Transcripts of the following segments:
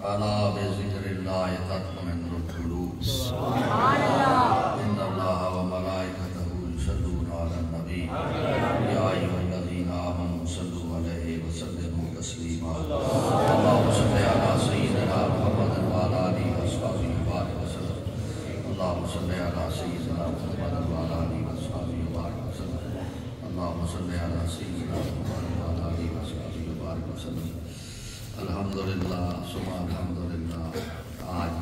अला बिज़िक्रिल्लाहि तत्मइन्नुल कुलूब इन्नल्लाहा व मलाइकतहु युसल्लूना अलन नबी या अय्युहल्लज़ीना आमनू सल्लू अलैहि व सल्लिमू तस्लीमा अल्लाहुम्मा सल्लि अला सय्यिदिना मुहम्मद व अला आलिहि व अस्हाबिहि व बारिक वसल्लम अल्लाहुम्मा सल्लि अला सय्यिदिना मुहम्मद व अला आलिहि व अस्हाबिहि व बारिक वसल्लम अल्लाहुम्मा सल्लि अला सय्यिदिना मुहम्मद व अला आलिहि व अस्हाबिहि व बारिक वसल्लम अल्हम्दुलिल्लाह सुबह अल्हम्दुलिल्लाह आज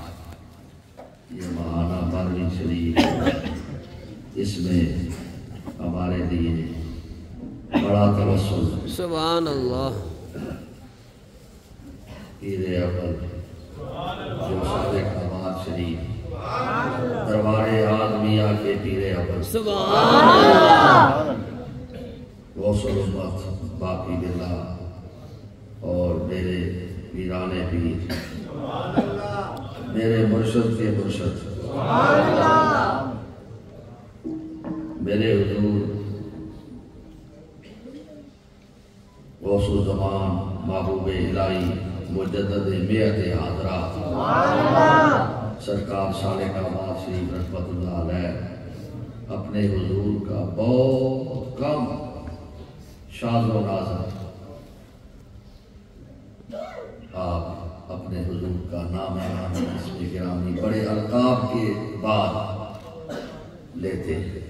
ये महाना बारहवीं शरीफ इसमें हमारे लिए बड़ा तवसल सुबहान अल्लाह पीर अव्वल जो सारे कमाल शरीफ दरबार आदमिया के पीर सुबहान अल्लाह गौसल बाकी बिल्ला और मेरे वीराने पीर मेरे मुर्शद के मुर्शद। मेरे हजूर। गौसुल जमान महबूब इलाही, मुजद्दद मेयत हाजरा। सरकार साले का रहमतुल्लाह अलैह अपने हुजूर का बहुत कम शाज व नाजर। आप अपने हजूर का नाम इसमें गिरामी बड़े अलकाब के बाद लेते हैं।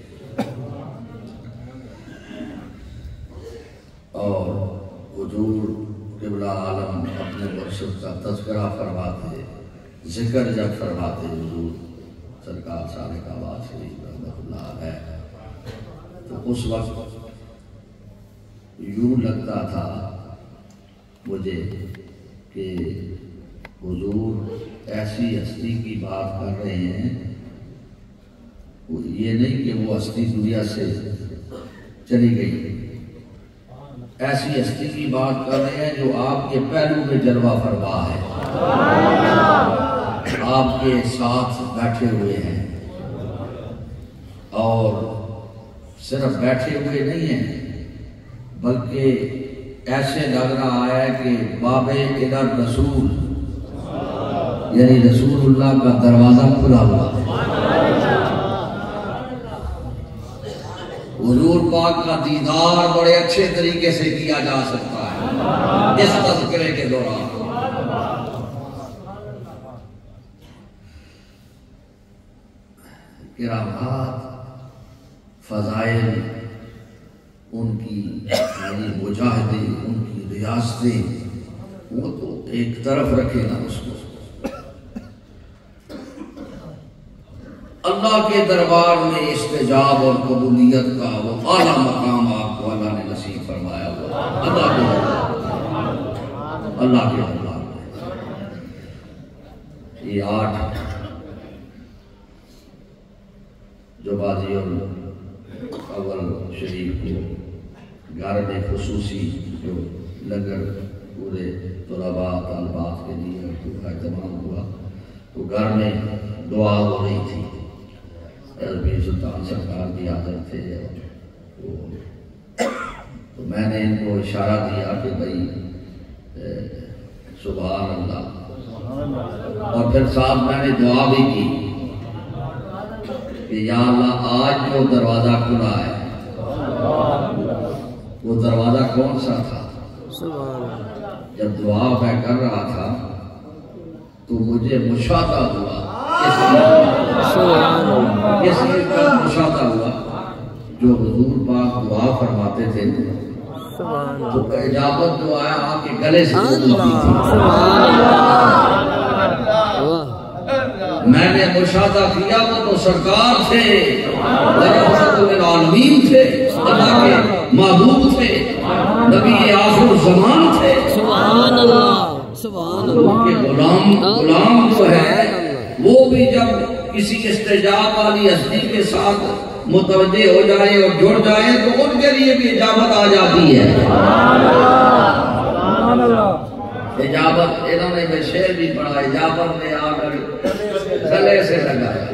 और हुजूर किबला आलम अपने मुर्शद का तस्करा फरमाते ज़िक्र जब फरमाते हुजूर, सरकार सारे का आवाज़ शरीफ है तो उस वक्त यूँ लगता था, मुझे कि हुजूर ऐसी हस्ती की बात कर रहे हैं ये नहीं कि वो हस्ती दुनिया से चली गई। ऐसी हस्ती की बात कर रहे हैं जो आपके पहलू में जलवा फरमा है। आपके साथ बैठे हुए हैं। और सिर्फ़ बैठे हुए नहीं हैं, बल्कि ऐसे लग रहा है कि बाबे इधर रसूल, यानी रसूलुल्लाह का दरवाज़ा खुला हुआ हुजूर पाक का दीदार बड़े अच्छे तरीके से किया जा सकता है, इस तस्करे के दौरान। फजाइल उनकी मुजाहिदी, उनकी रियासतें, वो तो एक तरफ़ रखे ना उसको। अल्लाह के दरबार में इस्तेजाब और कबूलियत का वो आला मकाम आपको अल्लाह ने नसीब फरमाया हुआ अल्लाह के अल्लाह के दरबार में। ये आठ जो बाजी और अव्वल शरीफ को में खसूसी जो लंगर पूरे तलबा तलबात के लिए का तमाम हुआ तो घर में दुआ हो रही थी। एलबी सुल्तान सरकार की आदत थे वो तो मैंने इनको इशारा दिया कि भाई सुबह अल्लाह और फिर साथ मैंने दुआ भी की कि या आज जो दरवाज़ा खुला है वो दरवाज़ा कौन सा था? जब दुआ मैं कर रहा था तो मुझे मुशादा हुआ। अल्लाह मुशादा हुआ? जो हजूर पाक दुआ फरमाते थे तो इजाबत जो आया आपके गले से मैंने मुशादा किया वो तो सरकार थे। आलमीन थे। अल्लाह के महबूब थे। नबी आखिर जमान थे। सुबहान अल्लाह सुबहान अल्लाह के गुलाम गुलाम जो है वो भी जब किसी इस्तेजाब वाली हस्ती के साथ मुतवजे हो जाए और जुड़ जाए तो उनके लिए भी इजाबत आ जाती है। इजाबत इन्होंने में शेर भी पढ़ा इजाबत ने आकर गले से लगाया।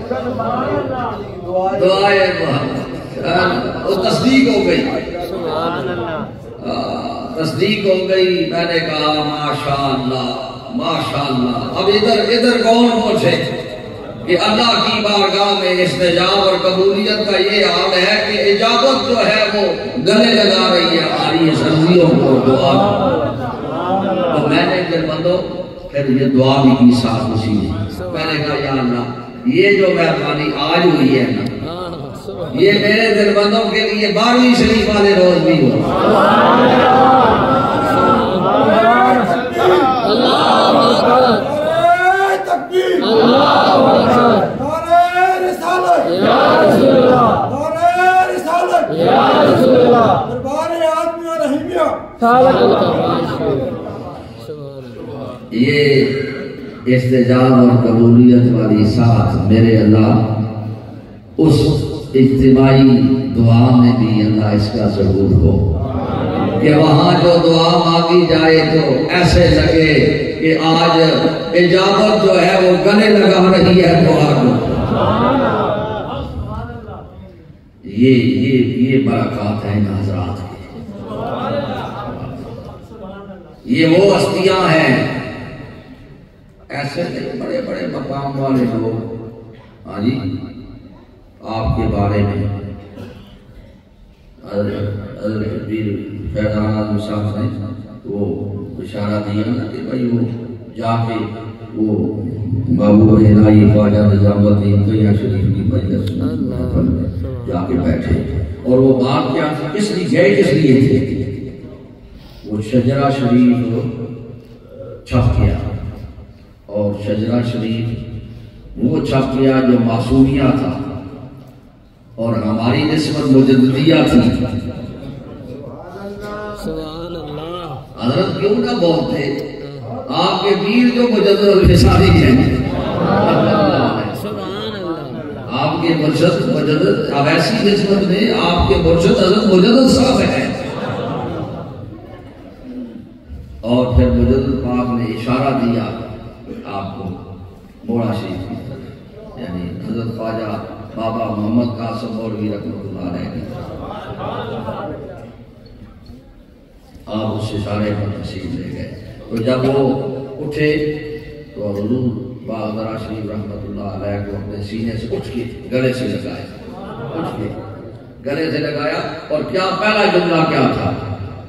दुआए मोहम्मद वो तस्दीक हो गई। तस्दीक हो गई मैंने कहा माशा माशाल्लाह। अब इधर इधर कौन पहुँचे? कि अल्लाह की बारगाह में इस्तेजाब और कबूलियत का ये हाल है कि इजाबत जो है वो गले लगा रही है हमारी सर्दियों को दुआ तो मैंने फिर बंदो फिर ये दुआ भी की साथ उसी ने मैंने कहा या अल्लाह ये जो मेहरबानी आज हुई है ना हाँ, ये मेरे दिल बंदों के लिए बारहवीं शरीफ वाले रोज भी हो। ये इस्तेजाब और कबूलियत वाली साथ मेरे अल्लाह, उस इज्तिमाई दुआ में भी अल्लाह इसका ज़रूर हो। कि वहाँ जो दुआ मांगी जाए तो ऐसे लगे कि आज इजाबत जो है वो गले लगा रही है दुआ को। ये ये ये बरकत है इन हजरात की। ये वो हस्तियाँ हैं। ऐसे नहीं बड़े बड़े मकाम वाले लोग। हाँ जी। आपके बारे में। वो इशारा दिया ना कि भाई वो जाके वो बाबू इलाही ख्वाजा निजामुद्दीन कैया शरीफ की मजलिस जाके बैठे। और वो बात क्या किस लिए गए, किस लिए थे? वो शजरा शरीफ छप गया। और शजरा शरीफ वो छप गया जो मासूमिया था। और हमारी नस्बत मुजद्दिया थी। हज़रत क्यों ना बोलते आपके वीर जो मुजद्दी हैं। आपके मुर्शद मुजद्द अवैसी नस्बत में आपके मुर्शद हज़रत मुजद्द साहब हैं। और फिर मुजद्द पाक ने इशारा दिया आपको मोड़ा शरीफ यानी हज़रत ख्वाजा बाबा मोहम्मद कासम अलैह की तरफ़। आप उस इशारे पर तशीफ ले गए। तो जब वो उठे तो हजूर बादरा शरीफ अलैह को अपने सीने से उठ के गले से लगाया। उठ के गले से लगाया। और क्या पहला जुमला क्या था?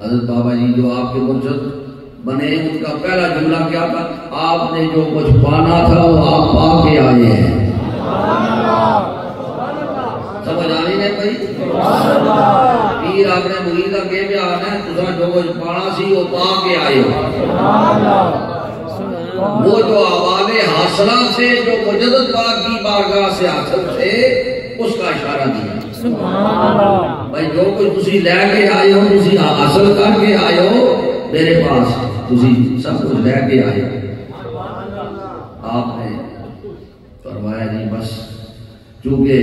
हज़रत बाबा जी, जो आपके मुर्शद बने, उनका पहला जुमला क्या था? आपने जो कुछ पाना था, वो आप पा के आए हैं। समझ आ रही भाई। पीर अपने मुरीद जो कुछ पाना सी, वो जो आवाले हासला थे जो मुजद्दद पाक की बारगाह से हासिल थे, उसका इशारा दिया। भाई, जो कुछ तुसी लैके आए हो, तुसी हासिल करके आए हो, मेरे पास तुसी सब कुछ लैके आए आपने फरमाया जी, बस, चूँकि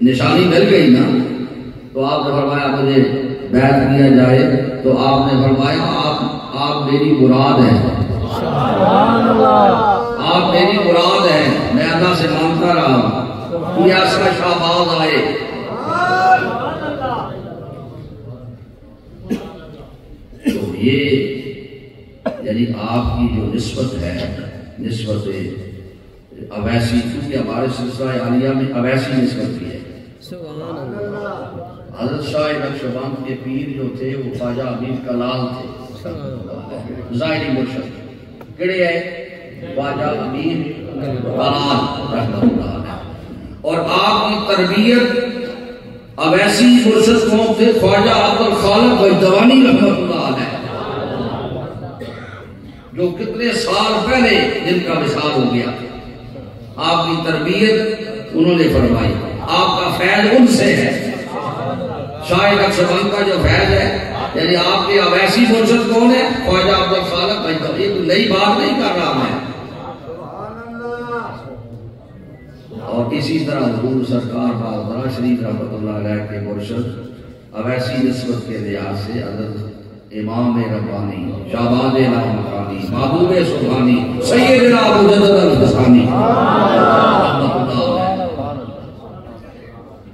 निशानी मिल गई ना तो आपने फरमाया, मुझे बैत किया जाए तो आपने फरमाया, आप आप मेरी मुराद है। आप मेरी मुराद है, मैं अल्लाह से माँगता रहा हूँ। शाहबाज आए। तो ये, यानी आपकी जो निस्बत है, निस्बत अवैसी क्योंकि हमारे सिलसिला आलिया में अवैसी निस्बत भी है। हज़रत शाह नक्शबंद के पीर जो थे वो ख्वाजा अमीर कलाल थे। जाहिरी मुर्शद। किड़े है? ख्वाजा अमीर कलाल और आपकी तरबियत अवैसी मुर्शद कौन थे? ख्वाजा अब्दुल खालिक गजदवानी रहमतुल्लाह। जो कितने साल पहले जिनका विशाल हो गया। आपकी तरबियत उन्होंने फरमाई। आपका फैज उनसे है। शायद अक्सबन का जो फैज है यानी आपके अवैसी मुर्शद कौन है? ख्वाजा अब्दुल खालिक गजदवानी ये कोई नई बात नहीं कर रहा मैं। और इसी तरह हजूर सरकार का शरीफ अलैह के मुर्शद अवैसी नस्बत के लिहाज से हज़रत इमाम रब्बानी शाहबाज नामकानी महबूब सुबहानी अलैह।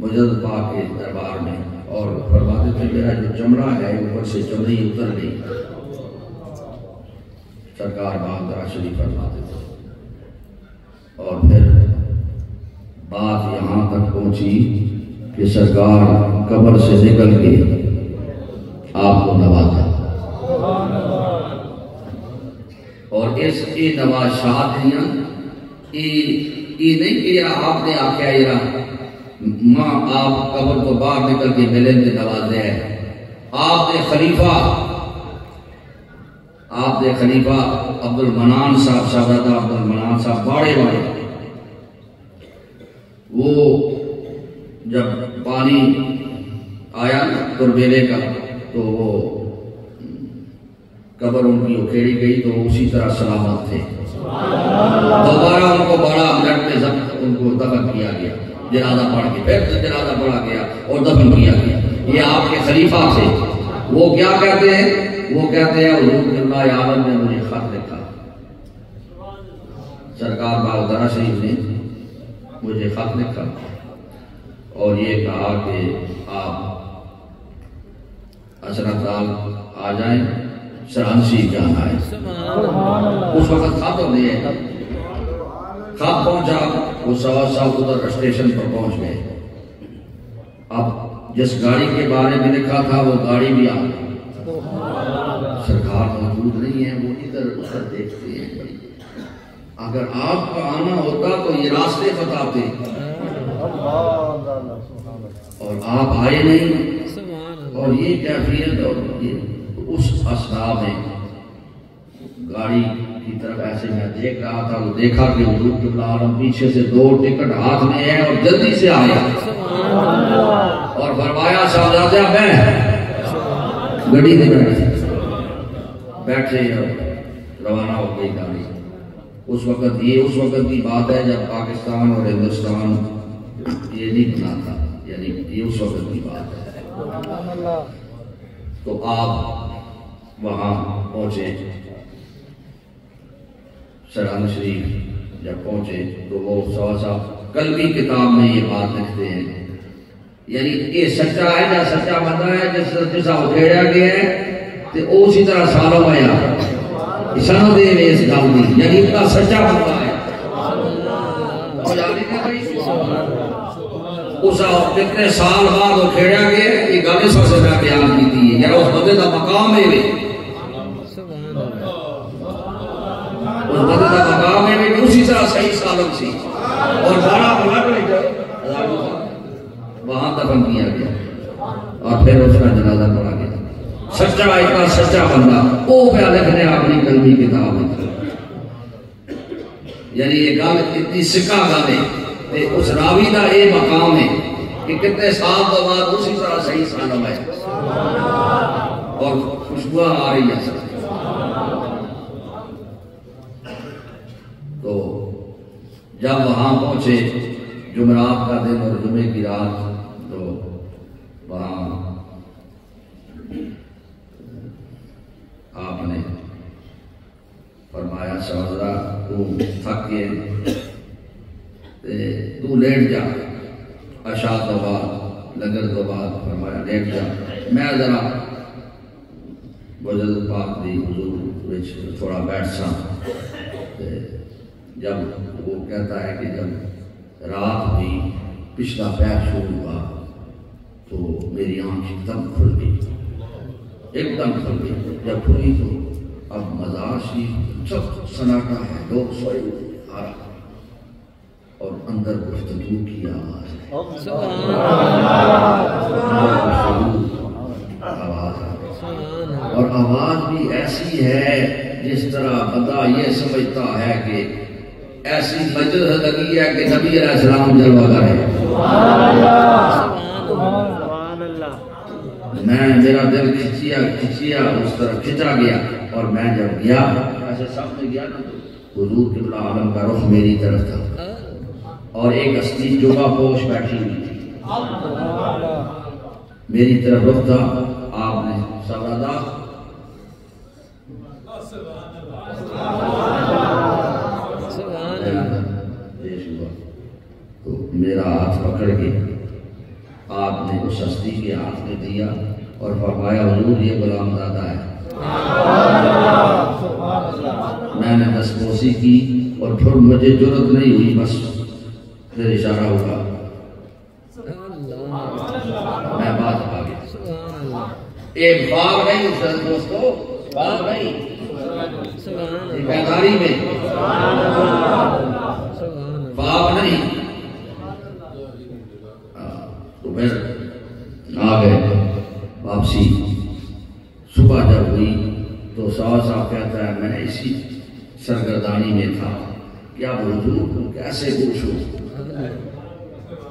मुजद पा के दरबार में और फरमाते थे मेरा जो चमड़ा है, ऊपर से चमड़ी उतर गई। सरकार बागदरा शरीफ फरमाते थे। और फिर बात यहाँ तक पहुँची कि सरकार कब्र से निकल के आपको नवाजा। और इस ये ये नहीं किया, आपने आख्या माँ आप कब्र तो बाहर निकल के मिले ते नवाजे है। आपने खलीफा आपने खलीफा अब्दुल मनान साहब शाहजादा अब्दुल मनान साहब बाड़े वाले। वो जब पानी आया तुरबेले का तो वो कबर उनकी उखेड़ी गई तो उसी तरह सलामत थे। दोबारा उनको बड़ा मिनट में जब उनको दफन किया गया। जनाजा पढ़ के फिर जनाजा पढ़ा गया और दफन किया गया। ये आपके खलीफा थे। वो क्या कहते हैं? वो कहते हैं हजूर आलम ने मुझे खत लिखा। सरकार बागदारा शरीफ ने मुझे खत लिखा। और ये कहा कि आप असरत आ जाए सरांसी जाना है उस वक्त खत तो है खत पहुँचा? वो सवा साहब उधर स्टेशन पर पहुँच गए। अब जिस गाड़ी के बारे में लिखा था, वो गाड़ी भी आ गई। सरकार मौजूद नहीं है, वो इधर उधर देखते हैं। अगर आपका आना होता तो ये रास्ते बताते। और आप आए नहीं। और ये कैफियत और ये उस असना में गाड़ी की तरफ़ ऐसे मैं देख रहा था तो देखा कि हजूर आलम पीछे से दो टिकट हाथ में है और जल्दी से आया और फरमाया साहबजादा मैं गड्डी में बैठे बैठे रवाना हो गई गाड़ी। उस वक्त ये उस वक्त की बात है जब पाकिस्तान और हिंदुस्तान ये नहीं बना था यानी ये उस वक्त की बात है। तो आप वहाँ पहुँचे। सरहद शरीफ जब पहुँचे तो वो सवा साहब कल भी किताब में ये बात लिखते हैं। यानी ये सच्चा है या सच्चा बंदा है, जिस जिसा उखेड़ा गया है तो उसी तरह सालों आया। इशारा दे रहे इस गल की यानी इतना सच्चा बंदा है। उस कितने साल बाद उखेड़ा गया, ये गल इस वजह बयान की है यार उस बंदे का मकाम है। बंदे का मकाम है भी उसी तरह सही सालम सी। और बारह मिनट वहाँ दफन किया गया। और फिर उसका जनाजा पड़ा गया। सच्चा इतना सच्चा बंदा। वो क्या लिखने अपनी कलमी किताब यानी ये गल इतनी सिक्का गल है उस रावी का ये मकाम है कि कितने साल तो बाद उसी तरह सही सालम है। और खुशबू आ रही है तो जब वहाँ पहुँचे जुमरात का दिन और जुमे की रात तो वहाँ आपने फरमाया सहजरा तू थक के तू लेट जा। अशा तो बाद लंगर तो बाद फरमाया, लेट जा। मैं जरा बजल पाक दी हजूर थोड़ा बैठ सा जब वो कहता है कि जब रात हुई पिछला पैर शुरू हुआ तो मेरी आँख एकदम खुल गई। एकदम खुल गई। जब खुली तो अब मजार सी सब सन्नाटा है लोग सोए आ रहा और अंदर गुफ्तगू की आवाज़ है। आवाज़ और आवाज़ भी ऐसी है जिस तरह बंदा ये समझता है कि ऐसी मजद लगी है कि नबी सलाम जलवा करे मैं मेरा दिल खिंचिया खिंचिया, उस तरफ़ खिंचा गया और मैं जब गया, ऐसे सामने गया ना तो हुजूर किबला आलम का रुख मेरी तरफ़ था। और एक हस्ती जुबा पोश बैठी हुई थी। मेरी तरफ़ रुख था। आपने सवादा सुभान अल्लाह पेश हुआ तो मेरा हाथ पकड़ के आपने उस हस्ती के हाथ में दिया और फरमाया, हुजूर, ये गुलाम दादा है। मैंने दस्तोसी की और फिर मुझे ज़रूरत नहीं हुई, बस फिर इशारा अल्लाह मैं बात आ गया। एक बाग नहीं दोस्तों बाग नहीं। बेदारी में। बाप नहीं। तो फिर आ गए वापसी। सुबह जब हुई तो साहब साहब कहता है, मैं इसी सरगर्दानी में था। क्या को कैसे पूछूँ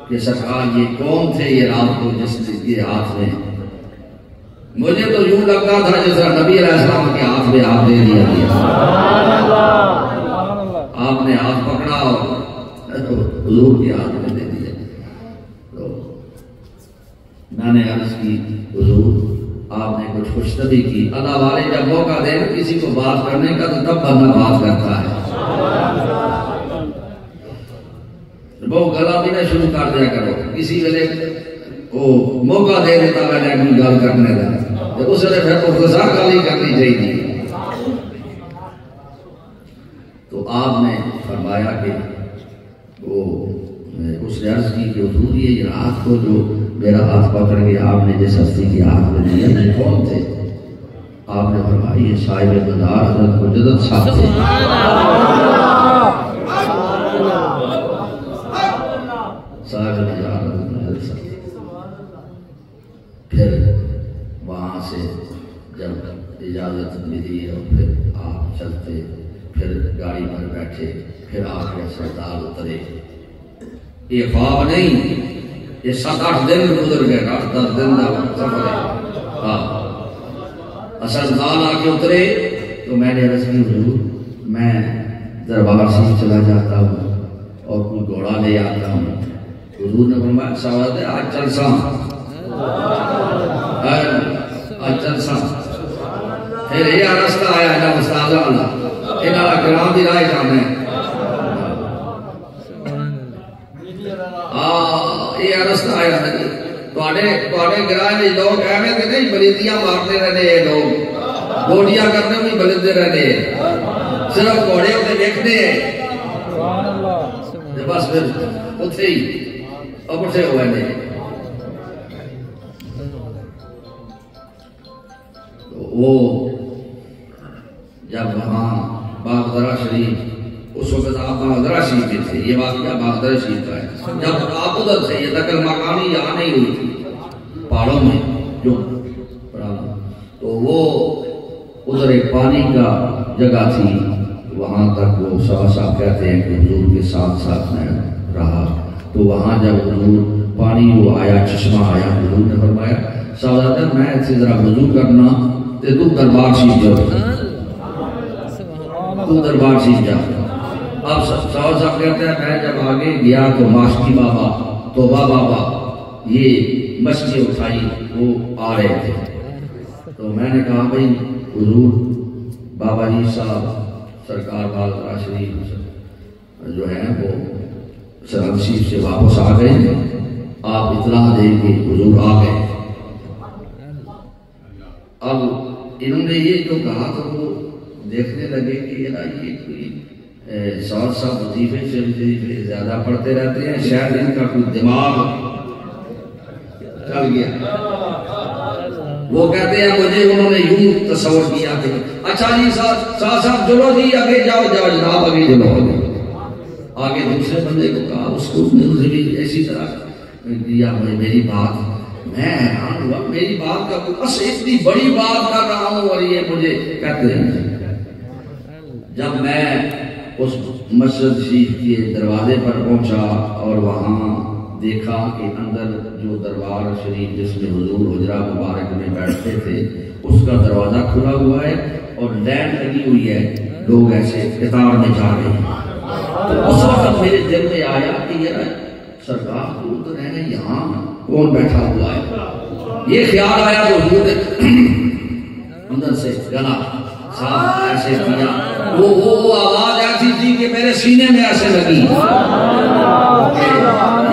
कि सरकार, ये कौन थे ये रात को जिसके हाथ में? मुझे तो यूँ लगता था जैसा नबी अलैहिस्सलाम के हाथ में हाथ दे दिया आपने हाथ पकड़ा और हुजूर के हाथ में दे दिया तो मैंने अर्ज़ की, हुजूर, आपने कुछ खुशतबी की। अल्लाह वाले जब मौका दे किसी को बात करने का तो तब बंदा बात करता है। वो गला भी ना शुरू कर दिया करो। किसी वेले वो मौका दे देता मैंने कोई गल करने का तो उस वेले फिर मुख्तसर गल ही करनी चाहिए। तो आपने फरमाया कि वो उसने अर्ज़ की कि हुजूर, ये रात को जो मेरा हाथ पकड़ के आपने जिस हस्ती के हाथ में दिया ये कौन थे? आपने फरमाया, ये साहिब मदार हज़रत मुजद्दद साहब थे। फिर वहाँ से जब इजाज़त मिली और फिर आप चलते, फिर गाड़ी पर बैठे, फिर आके सरदार उतरे। ये ख्वाब नहीं ये सात आठ दिन गुजर गए, आठ दस दिन का सफ़र है। हाँ। अच्छा, आके उतरे तो मैंने रसमी की हजूर मैं दरबार से चला जाता हूँ और कोई घोड़ा ले आता हूँ। हजूर ने फरमाया अच्छा सवाल है, आज चल सा। हाँ, आज चल सा। फिर यह रास्ता आया, जब उस्ताद वाला इन्हें ग्राम की राह जाने ਤੁਹਾਡੇ ਤੁਹਾਡੇ ਗ੍ਰਾਮ ਦੇ ਲੋਕ ਐਵੇਂ ਤੇ ਨਹੀਂ ਬਲੀਦੀਆਂ ਮਾਰਦੇ ਰਹਿੰਦੇ ਇਹ ਲੋਕ ਗੋਲੀਆਂ ਕਰਦੇ ਵੀ ਬਲਿੰਦੇ ਰਹਿੰਦੇ ਸਿਰਫ ਘੋੜੇ ਉੱਤੇ ਵੇਖਦੇ ਐ ਤੇ ਬਸ ਫਿਰ ਉੱਥੇ ਹੀ ਅਪਸੇ ਹੋਏ ਨੇ वो जब वहाँ बागदरा शरीफ उस वक्त आप बागदरा शरीफ में थे ये वाकया बागदरा शरीफ का है जब आप उधर थे ये दखल मकानी यहाँ नहीं हुई थी पहाड़ों में जो। तो वो उधर एक पानी का जगह थी, वहाँ तक वो साहब कहते हैं कि हजूर के साथ साथ मैं रहा। तो वहाँ जब हजूर पानी वो आया, चश्मा आया, हजूर ने फरमाया साहब मैं इससे जरा वज़ू करना, ते तू दरबार शरीफ जाओ तू दरबार सीख जा। अब साहब साहब कहते हैं, मैं जब आगे गया तो मास्की बाबा, तोबा बाबा, ये मछली उठाई, वो आ रहे थे। तो मैंने कहा, भाई, हुजूर, बाबा जी साहब, सरकार बालरा शरीफ जो है, वो सरहद से वापस आ गए। हैं आप इतला दें कि हुजूर आ गए। अब इन्होंने ये जो कहा तो वो देखने लगे कि ये साथ साथ वजीफे से वजीफे ज़्यादा पढ़ते रहते हैं। शायद इनका कोई दिमाग चल गया वो कहते हैं, मुझे उन्होंने यूँ तस्वर किया कि अच्छा जी साहब साहब चलो जी, आगे जाओ जाओ जनाब आगे चलो। आगे आगे दूसरे बंदे को कहा, उसको उसने भी ऐसी तरह दिया मुझे मेरी बात। मैं हैरान हुआ, मेरी बात का बस इतनी बड़ी बात कर रहा हूँ और ये मुझे कहते हैं। जब मैं उस मस्जिद शरीफ के दरवाजे पर पहुँचा और वहाँ देखा कि अंदर जो दरबार शरीफ जिसमें हुजूर हुजरा मुबारक में बैठते थे उसका दरवाज़ा खुला हुआ है और लैंड लगी हुई है। लोग ऐसे किताब में जा रहे हैं। तो उस वक्त मेरे दिल में आया कि यार सरकार को तो रहने यहाँ कौन बैठा हुआ है? ये ख्याल आया तो हजूर ने अंदर से गला साफ़ ऐसे किया। वो वो वो आवाज़ ऐसी थी कि मेरे सीने में ऐसे लगी।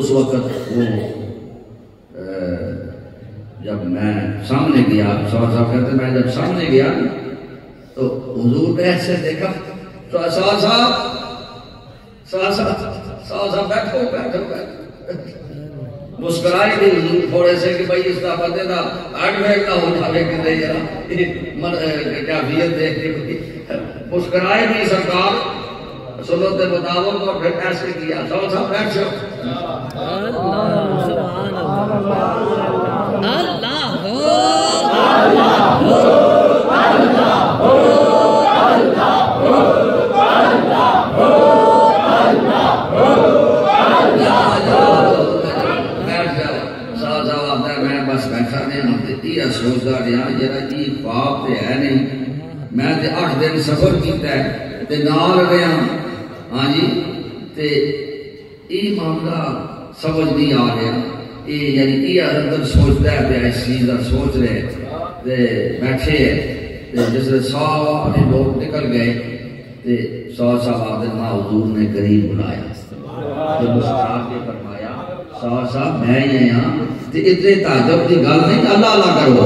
उस वक्त वो जब मैं सामने गया सवाल साहब कहते, मैं जब सामने गया तो हुजूर ने ऐसे देखा तो साहब साहब साहब बैठो बैठो बैठो। मुस्कुराए हुजूर थोड़े से कि भाई इसका बंदे का हार्ट अटैक ना हो जावे कि जरा। क्या देख के मुस्कुराए भी सरकार सुनो के मुताबिक और फिर ऐसे किया। सवाल साहब बैठ जाओ बैठ जाओ साहब साहब आता है मैं बस बैठा नहीं हूँ ते ये सोचदा रहा जरा ये पाप ते है नहीं। मैं ते 8 दिन सफ़र है ते नाल रहा हाँ जी। ते ये मामला समझ नहीं आ रहा। ये यानी ये अंदर सोचता है पे इस चीज़ का सोच रहे ते बैठे है। जिसले सारे लोग निकल गए, ते सौ साहब आदर माँ हुजूर ने करीब बुलाया। तो मुस्कुरा के फरमाया साहब साहब मैं ही आया ते इतने ताजब की गल नहीं अल्लाह अल्लाह। करो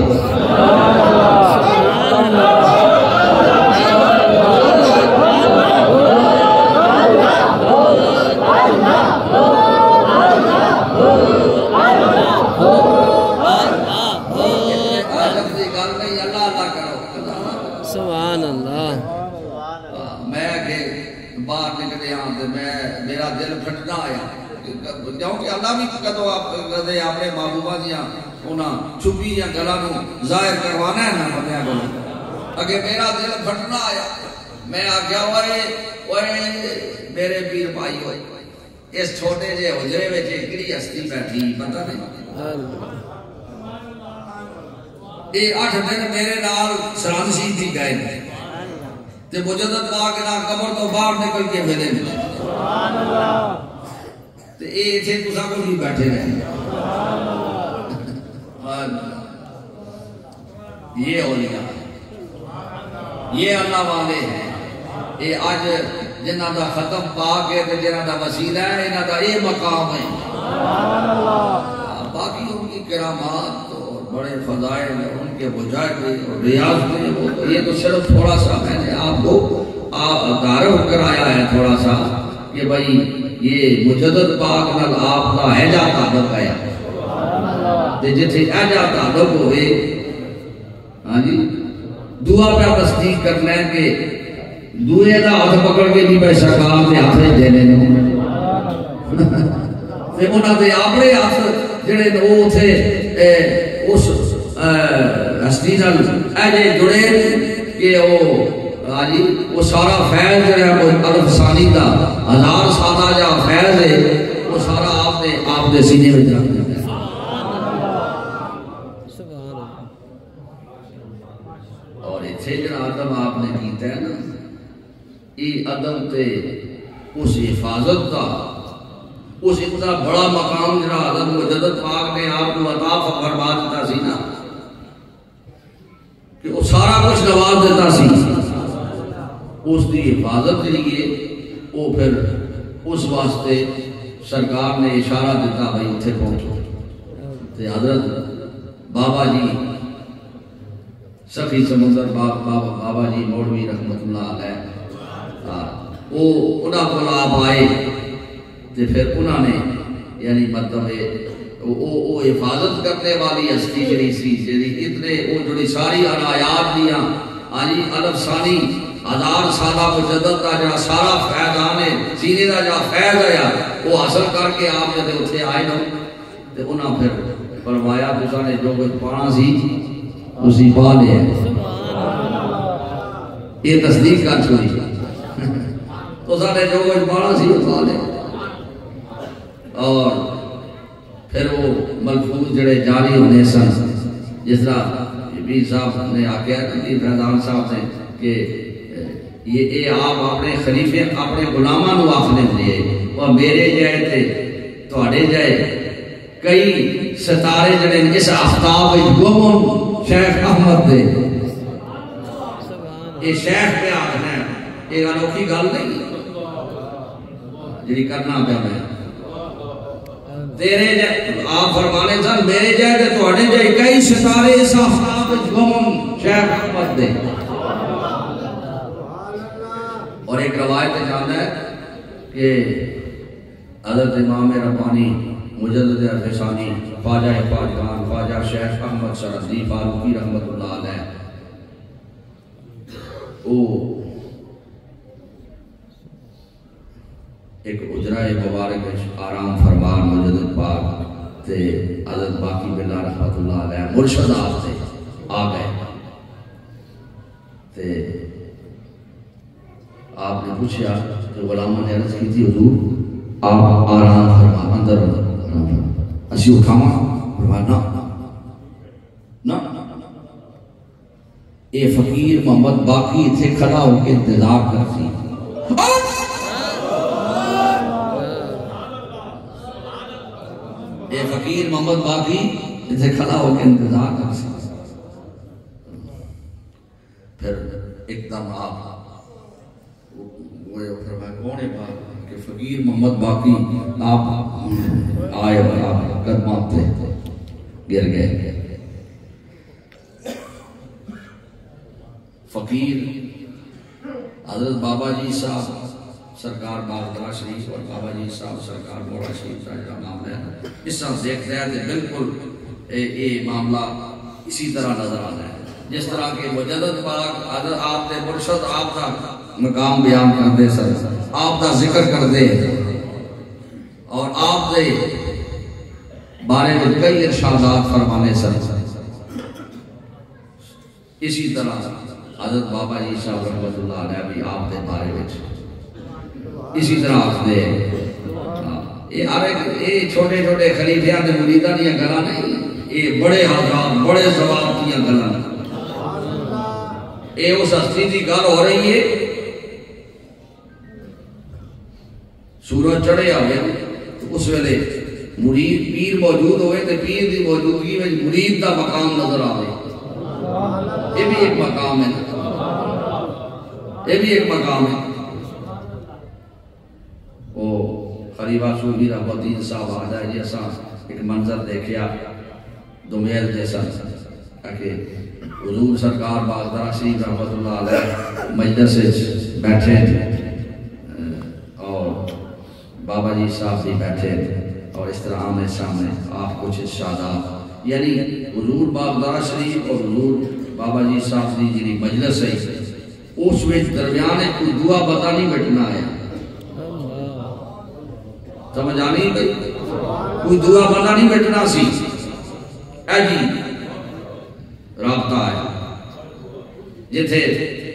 इतने ताजब की गल नहीं अल्लाह अल्लाह करो अल्लाह अल्लाह करो सुभान अल्लाह मैं अगे बाहर निकलिया ते मैं मेरा दिल फटना आया क्योंकि अल्लाह भी कदों आप कदे अपने महबूबा दियां उन्हां छुपी या गलां नु जाहिर करवाना है ना बंदियां को अगे मेरा दिल फटना आया मैं आख्या ओए ओए मेरे पीर भाई ओए इस छोटे जे हुजरे ਵਿੱਚ ਕਿਹੜੀ ਹਸਤੀ ਬੈਠੀ ਪਤਾ ਨਹੀਂ ਇਹ 8 ਦਿਨ ਮੇਰੇ ਨਾਲ ਸਰਹੰਦ ਸ਼ਹੀਦ ਦੀ ਗਏ ਨੇ ਤੇ ਮੁਜੱਦਦ ਪਾਕ ਨਾ ਕਬਰ ਤੋਂ ਬਾਹਰ ਨਿਕਲ ਕੇ ਮਿਲੇ ਨੇ ਸੁਭਾਨ ਅੱਲਾਹ तुसा बैठे रहे? ये औलिया। ये अल्लाह वाले ये अज जिन्हों का खत्म पा के जिन्हों का वसीला है इन्हों का यह मकाम है। बाकी उनकी करामात तो बड़े फजाइल उनके बुझाते और रियाज थे ये तो सिर्फ़ थोड़ा सा मैंने आपको आप, आप कराया है थोड़ा सा कि भाई ये मुजद्दद पाक नाल आप दा है जाता दब आया ते जिथे आ जाता दब होवे। हाँ जी। दुआ पे तस्दीक कर ले के दुए दा हाथ पकड़ के नहीं भाई सरकार दे हाथ दे देने नु। ते उना दे आपरे हाथ जेड़े ओ उथे उस हस्ती नाल आ जे जुड़े, के ओ हाँ जी, वो सारा फैज जो है सानी का हज़ार साला या फैज है, वो सारा आपने आपके सीने में रख दिया और से उस हिफाजत का उस इतना बड़ा मकाम जरा हज़रत मुजदत पाक ने आपको अता फरमा दिता सी ना, कि वो सारा कुछ गवा देता सी। उसकी हिफाजत के लिए वो फिर उस वास्ते सरकार ने इशारा दिता भाई इतने पहुंचो। ते हज़रत बाबा जी सफी समुंदर बाबा बाबा, बाबा जी मौलवी हाँ, वो उन्होंने कोल आप आए ते फिर उन्होंने यानी मतलब हिफाजत करने वाली हस्ती जी सी जड़ी इतने वो जड़ी सारी अनायात दियाँ हाँ जी अलफ सानी हज़ार साला मुजद्दद का जरा सारा फैजान है सीने का जरा फैज आया वो हासिल करके आप जब उत्थे आए नो ते उन्हें फिर फरमाया तुसा ने जो कुछ पाना सी उसी पा लिया ये तस्दीक कर तुसा ने जो कुछ पाना सी पा लिया और फिर वो मलफूज जड़े जारी होने सन जिस तरह साहब ने आख्या फैजान साहब ने कि ये ये आप अपने खलीफे, अपने गुलामों को आखने लिए और मेरे जाए थे थोड़े तो जाए कई सितारे जड़े इस आफ्ताब गुम शेख अहमद के शेख पे आखना है, ये अनोखी गल नहीं जी करना पा मैं। तेरे आप फरमाने सर मेरे जाए थे तो कई सितारे इस आफ्ताब गुम शेख अहमद दे। और एक रवायत जाना है कि हज़रत इमाम रब्बानी, मुजद्दिद अरफसानी, ख्वाजा फाजगान ख्वाजा शेख अहमद सरदी फारूकी अलैह। वो एक उजरा मुबारक आराम फरमान मुजद्दिद पाक ते हज़रत बाकी बिल्ला अलैह, मुर्शद आप से आ गए। आपने पूछा तो गुलामों ने अर्ज़ की थी, हजूर, आप आराम फरमा, अंदर आराम असी उठावा, फरमा, ना ना ये फकीर मोहम्मद बाकी इतने खड़ा होकर इंतज़ार कर रही फकीर मोहम्मद बाकी इतने खड़ा होकर इंतज़ार कर रही फिर एकदम आप फकीर मोहम्मद बाकी, आप आए और आप कदम पे गिर गए। फकीर हज़रत बाबा जी साहब, सरकार बागदरा शरीफ और बाबा जी साहब, सरकार बोरा शरीफ का मामला है। इस तरह देखते हैं तो बिल्कुल ये मामला इसी तरह नज़र आता है। जिस तरह के मुजद्दद पाक हज़रत आपने मुर्शद आप मकाम बयान करते सर। आप का ज़िक्र करते और आप दे बारे में कई इरशादात फरमाने सर। इसी तरह हज़रत बाबा जी साहब अलैह भी आप दे बारे में। इसी तरह हर ये छोटे छोटे खलीफिया के मुरीदा गल्लां नहीं, ये बड़े हजरात, बड़े जवाब दियाँ गल्लां ये उस हस्ती की गल हो रही है सूरज चढ़े आवे तो उस वेले मुरीद पीर मौजूद तो पीर की मौजूदगी में मुरीद का मकाम नज़र आवे ये भी एक मकाम है। ये भी एक मकाम है। वो खरीबा साहब आ जाए जी असा एक मंजर देखिया दुमेल जैसा ताकि हुजूर सरकार बागदरा शरीफ बैठे और बाबा जी साहब भी बैठे और इस तरह आमने सामने आप कुछ इर्शादात यानी हुजूर बागदरा शरीफ और हुजूर बाबा जी साहब की जी मजलिस है, उस दरमियान कोई दुआ पता नहीं बैठना आया समझ आनी गई? कोई दुआ पता नहीं बैठना सी। जी, राबता है। जिथे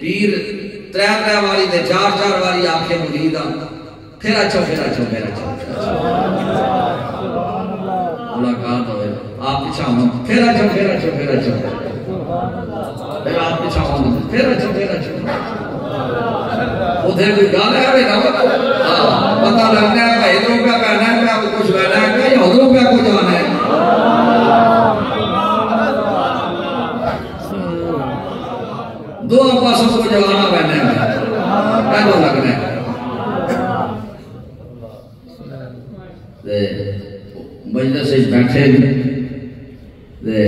पीर त्रै त्रै वारी चार चार वारी आखे मुरीद फिर अच्छा फिर अच्छा फिर अच्छा। मुलाकात होए आप पिछा हो, फिर अच्छा फिर अच्छा फिर अच्छा। फिर आप पिछा हो, फिर अच्छा फिर अच्छा। उधर कोई गल है वे ना पता लगना है भाई इधरों पे कहना है मैं कुछ कहना है या उधरों पे कुछ आना है? दो पासों को जवाना बैठने में पहलो लगना है विच बैठे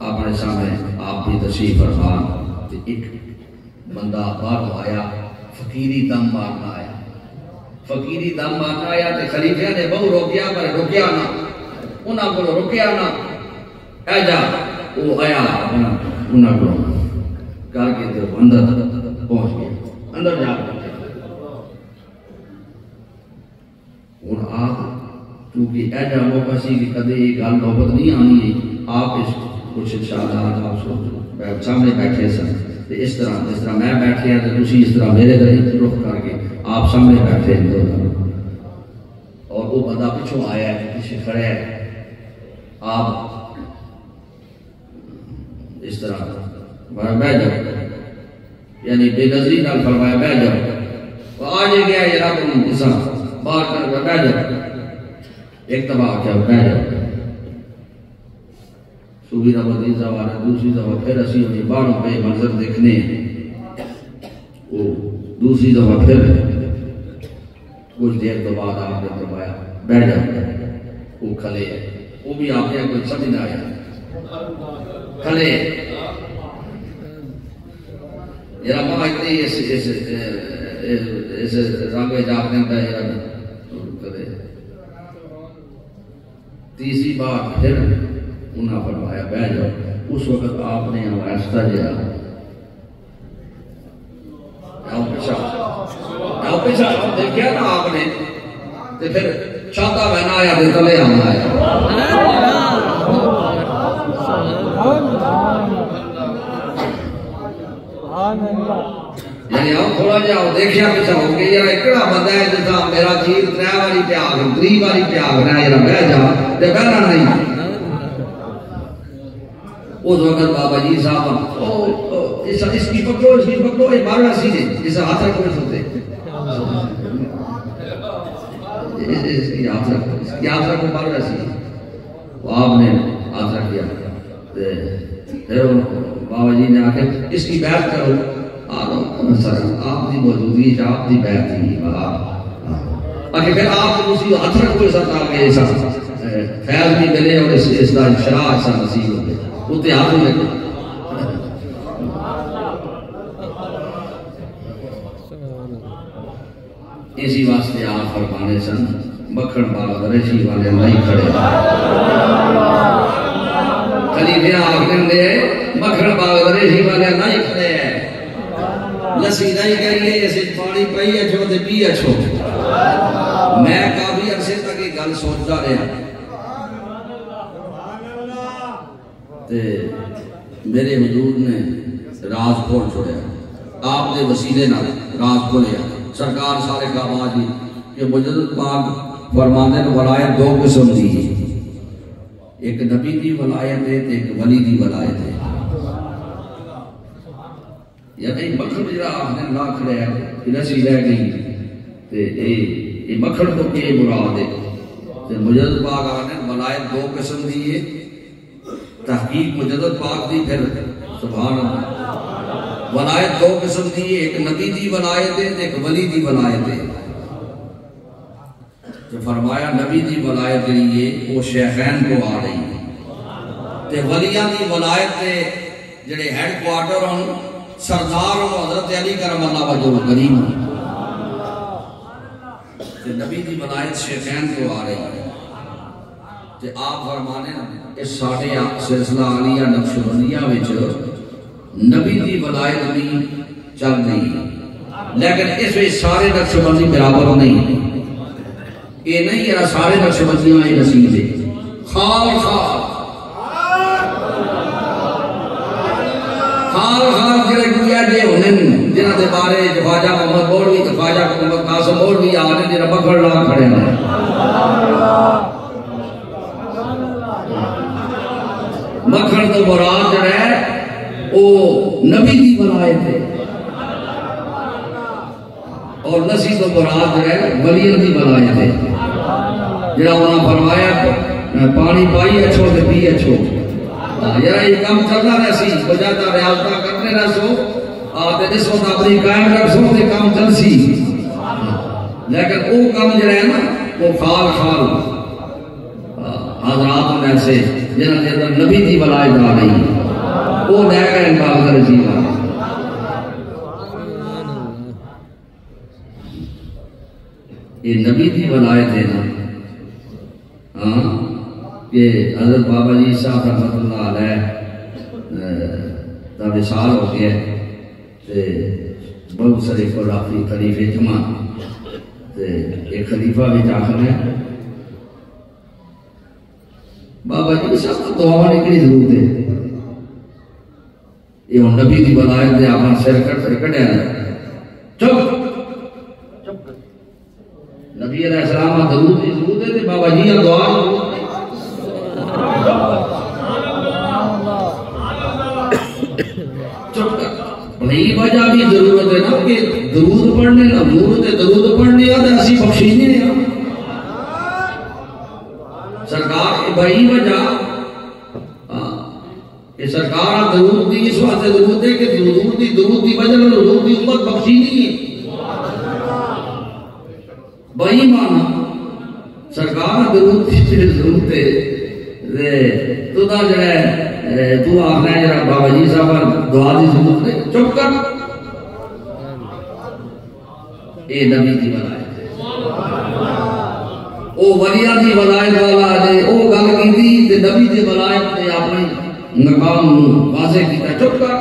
अपने सामने आप भी तशरीफ़ फरमान ते एक बंदा बाहर आया, फकीरी दम मारना आया। फकीरी दम मारना आया ते खलीफिया ने बहु रोकिया, पर रुकिया ना। उन्होंने को रुकिया ना। ऐ जा, वो आया उन्होंने को करके तो अंदर पहुँच गया। अंदर जा। हूँ आप क्योंकि ऐसा मौका सी कि कदे ये गल नौबत नहीं आनी है। आप इस कुछ इंशाअल्लाह आप सोचो। सामने बैठे सन ते इस तरह जिस तरह मैं बैठे हैं तो तुसी इस तरह मेरे तरह रुख करके आप सामने बैठे हैं और वो बंदा पिछों आया है, पीछे खड़ा है। आप इस तरह बह जाओ यानी बेनजरी फरमाया बह जाओ। वो आज गया तुम इसा बाहर कर बह जाओ एक दफ़ा क्या बह जाओ सूबी दफ़ा तीसरा बार दूसरी दफ़ा फिर असी उन्हें बाहरों पे मंजर देखने वो दूसरी दफ़ा फिर। कुछ देर तो बाद आपने फरमाया, बैठ जाओ वो खले है। वो भी आपने कोई समझ ना आया। खले जरा माँ इतनी इस इस इस रंग में आपने का जरा करे तीसरी बार फिर उन्हें फरमाया बह जाओ। उस वक्त आपने आहिस्ता पिछा देखिया ना आपने? फिर छाता बहना आया तले आना आया यानी आओ थोड़ा जा देखिया पिछा हो गया यार एकड़ा बंदा है जिसा मेरा जीव त्रै वाली प्याग त्री वाली प्याग ना यार बह जा ते बहना नहीं। उस वक्त बाबा जी साहब ओ, ओ इस इसकी पकड़ो इसकी पकड़ो ये मारना सीधे इस हाथ रखो इस होते इस- इसकी हाथ रखो इसकी हाथ रखो मारना सीधे वो आपने हाथ रख दिया। ते फिर बाबा जी ने आके इसकी बैठ करो। आप सर आपकी मौजूदगी फिर आप उसी ऐसा फैज भी मिले और इस नसीब इसी वास्ते आप फरमाने सन, मक्खन बाग ऋषि वाले नहीं खड़े। खलीफे दे मक्खन बाग ऋषि वाले नहीं खड़े हैं लस्सी नहीं करिए पानी पी मैं काफ़ी अरसे तक ये गल सोचता रहा। मेरे हजूर ने राज खोल छोड़िया। आप दे वसीले नाल राज खोलिया सरकार सारे का आवाज़ ही। कि मुजद पाक फरमाने ने, वलायत दो किस्म दी एक नबी की वलायत है एक वली की वलायत है। या भाई मक्खन तो के मुराद है? ते पाक आने मलाइक दो किस्म की है। तहकीक मुजद्दद पाक दी, फिर सुभान अल्लाह दो किस्म दी एक नदी की वलायत है एक वली दी वलायत है तो फरमाया, नबी की वलायत रही है, वो शेखैन को आ रही है। ते वलियाँ दी वलायत ते जेड़े हेड क्वार्टर सरदार हज़रत अली करम अल्लाह जो करीम नबी की बनायत शेखैन को आ रही है। ते आप फरमाने इस साढ़े सिलसिला नक्शबंदी बराबर नहीं ये नहीं है सारे नसीब है। खान खान जेड़ा किया दे हुनन जिना दे बारे ख्वाजा मोहम्मद मौलवी ख्वाजा मोहम्मद कासम मौलवी आज जेड़ा पकड़ ला खड़े ने मक्खन तो मुराद जेड़ा है, ओ नबी दी बनाए थे और नसी तो मुराद जेड़ा है दी बनाए थे जेड़ा उन्होंने फरमाया पानी पाई अच्छो ते पी अच्छो चलना रहा सी बजाता रियाजता करने रहा, सो, आ, ते जिस वक्त अपनी कायम रख, सो, ते काम चल सी। लेकिन वो काम जो है ना, वो खाल खाल हजरात में ऐसे जिन्होंने अंदर नबी की वलायत आ रही वो रह गए बाबर जी वाले ये नबी की वलायत है ना हाँ कि हज़रत बाबा जी साहब रहमत का विशाल हो गया तो बहुत सारे को अपनी खलीफे जमा तो एक खलीफा भी दाखिल है। बाबा जी साहब को दुआ निकली ज़रूरत है। ये हम नबी की बलायत से अपना सिर कट सिर कटिया चुप। नबी अलैहिस्सलाम सलाम दरूद की ज़रूरत है बाबा जी का दुआ नहीं वजह भी ज़रूरत है ना कि दरूद पढ़ने ना है दरूद पढ़ने का ते बख्शीने हैं। सरकार बड़ी वजह हाँ, कि सरकार दरूद की इस वास्ते ज़रूरत है कि दरूद की दरूद की वजह दरूद की उम्मत बख्शी नहीं है। बही माना सरकार दरूद की ज़रूरत है। ते है, तू आखना है बाबा जी साहब दुआ की ज़रूरत है चुप कर। ये नबी की ओ वलिया की वलायत वाला ओ गल कीती, ते नबी की वलायत ने अपने मकाम नू वाजे चुप कर।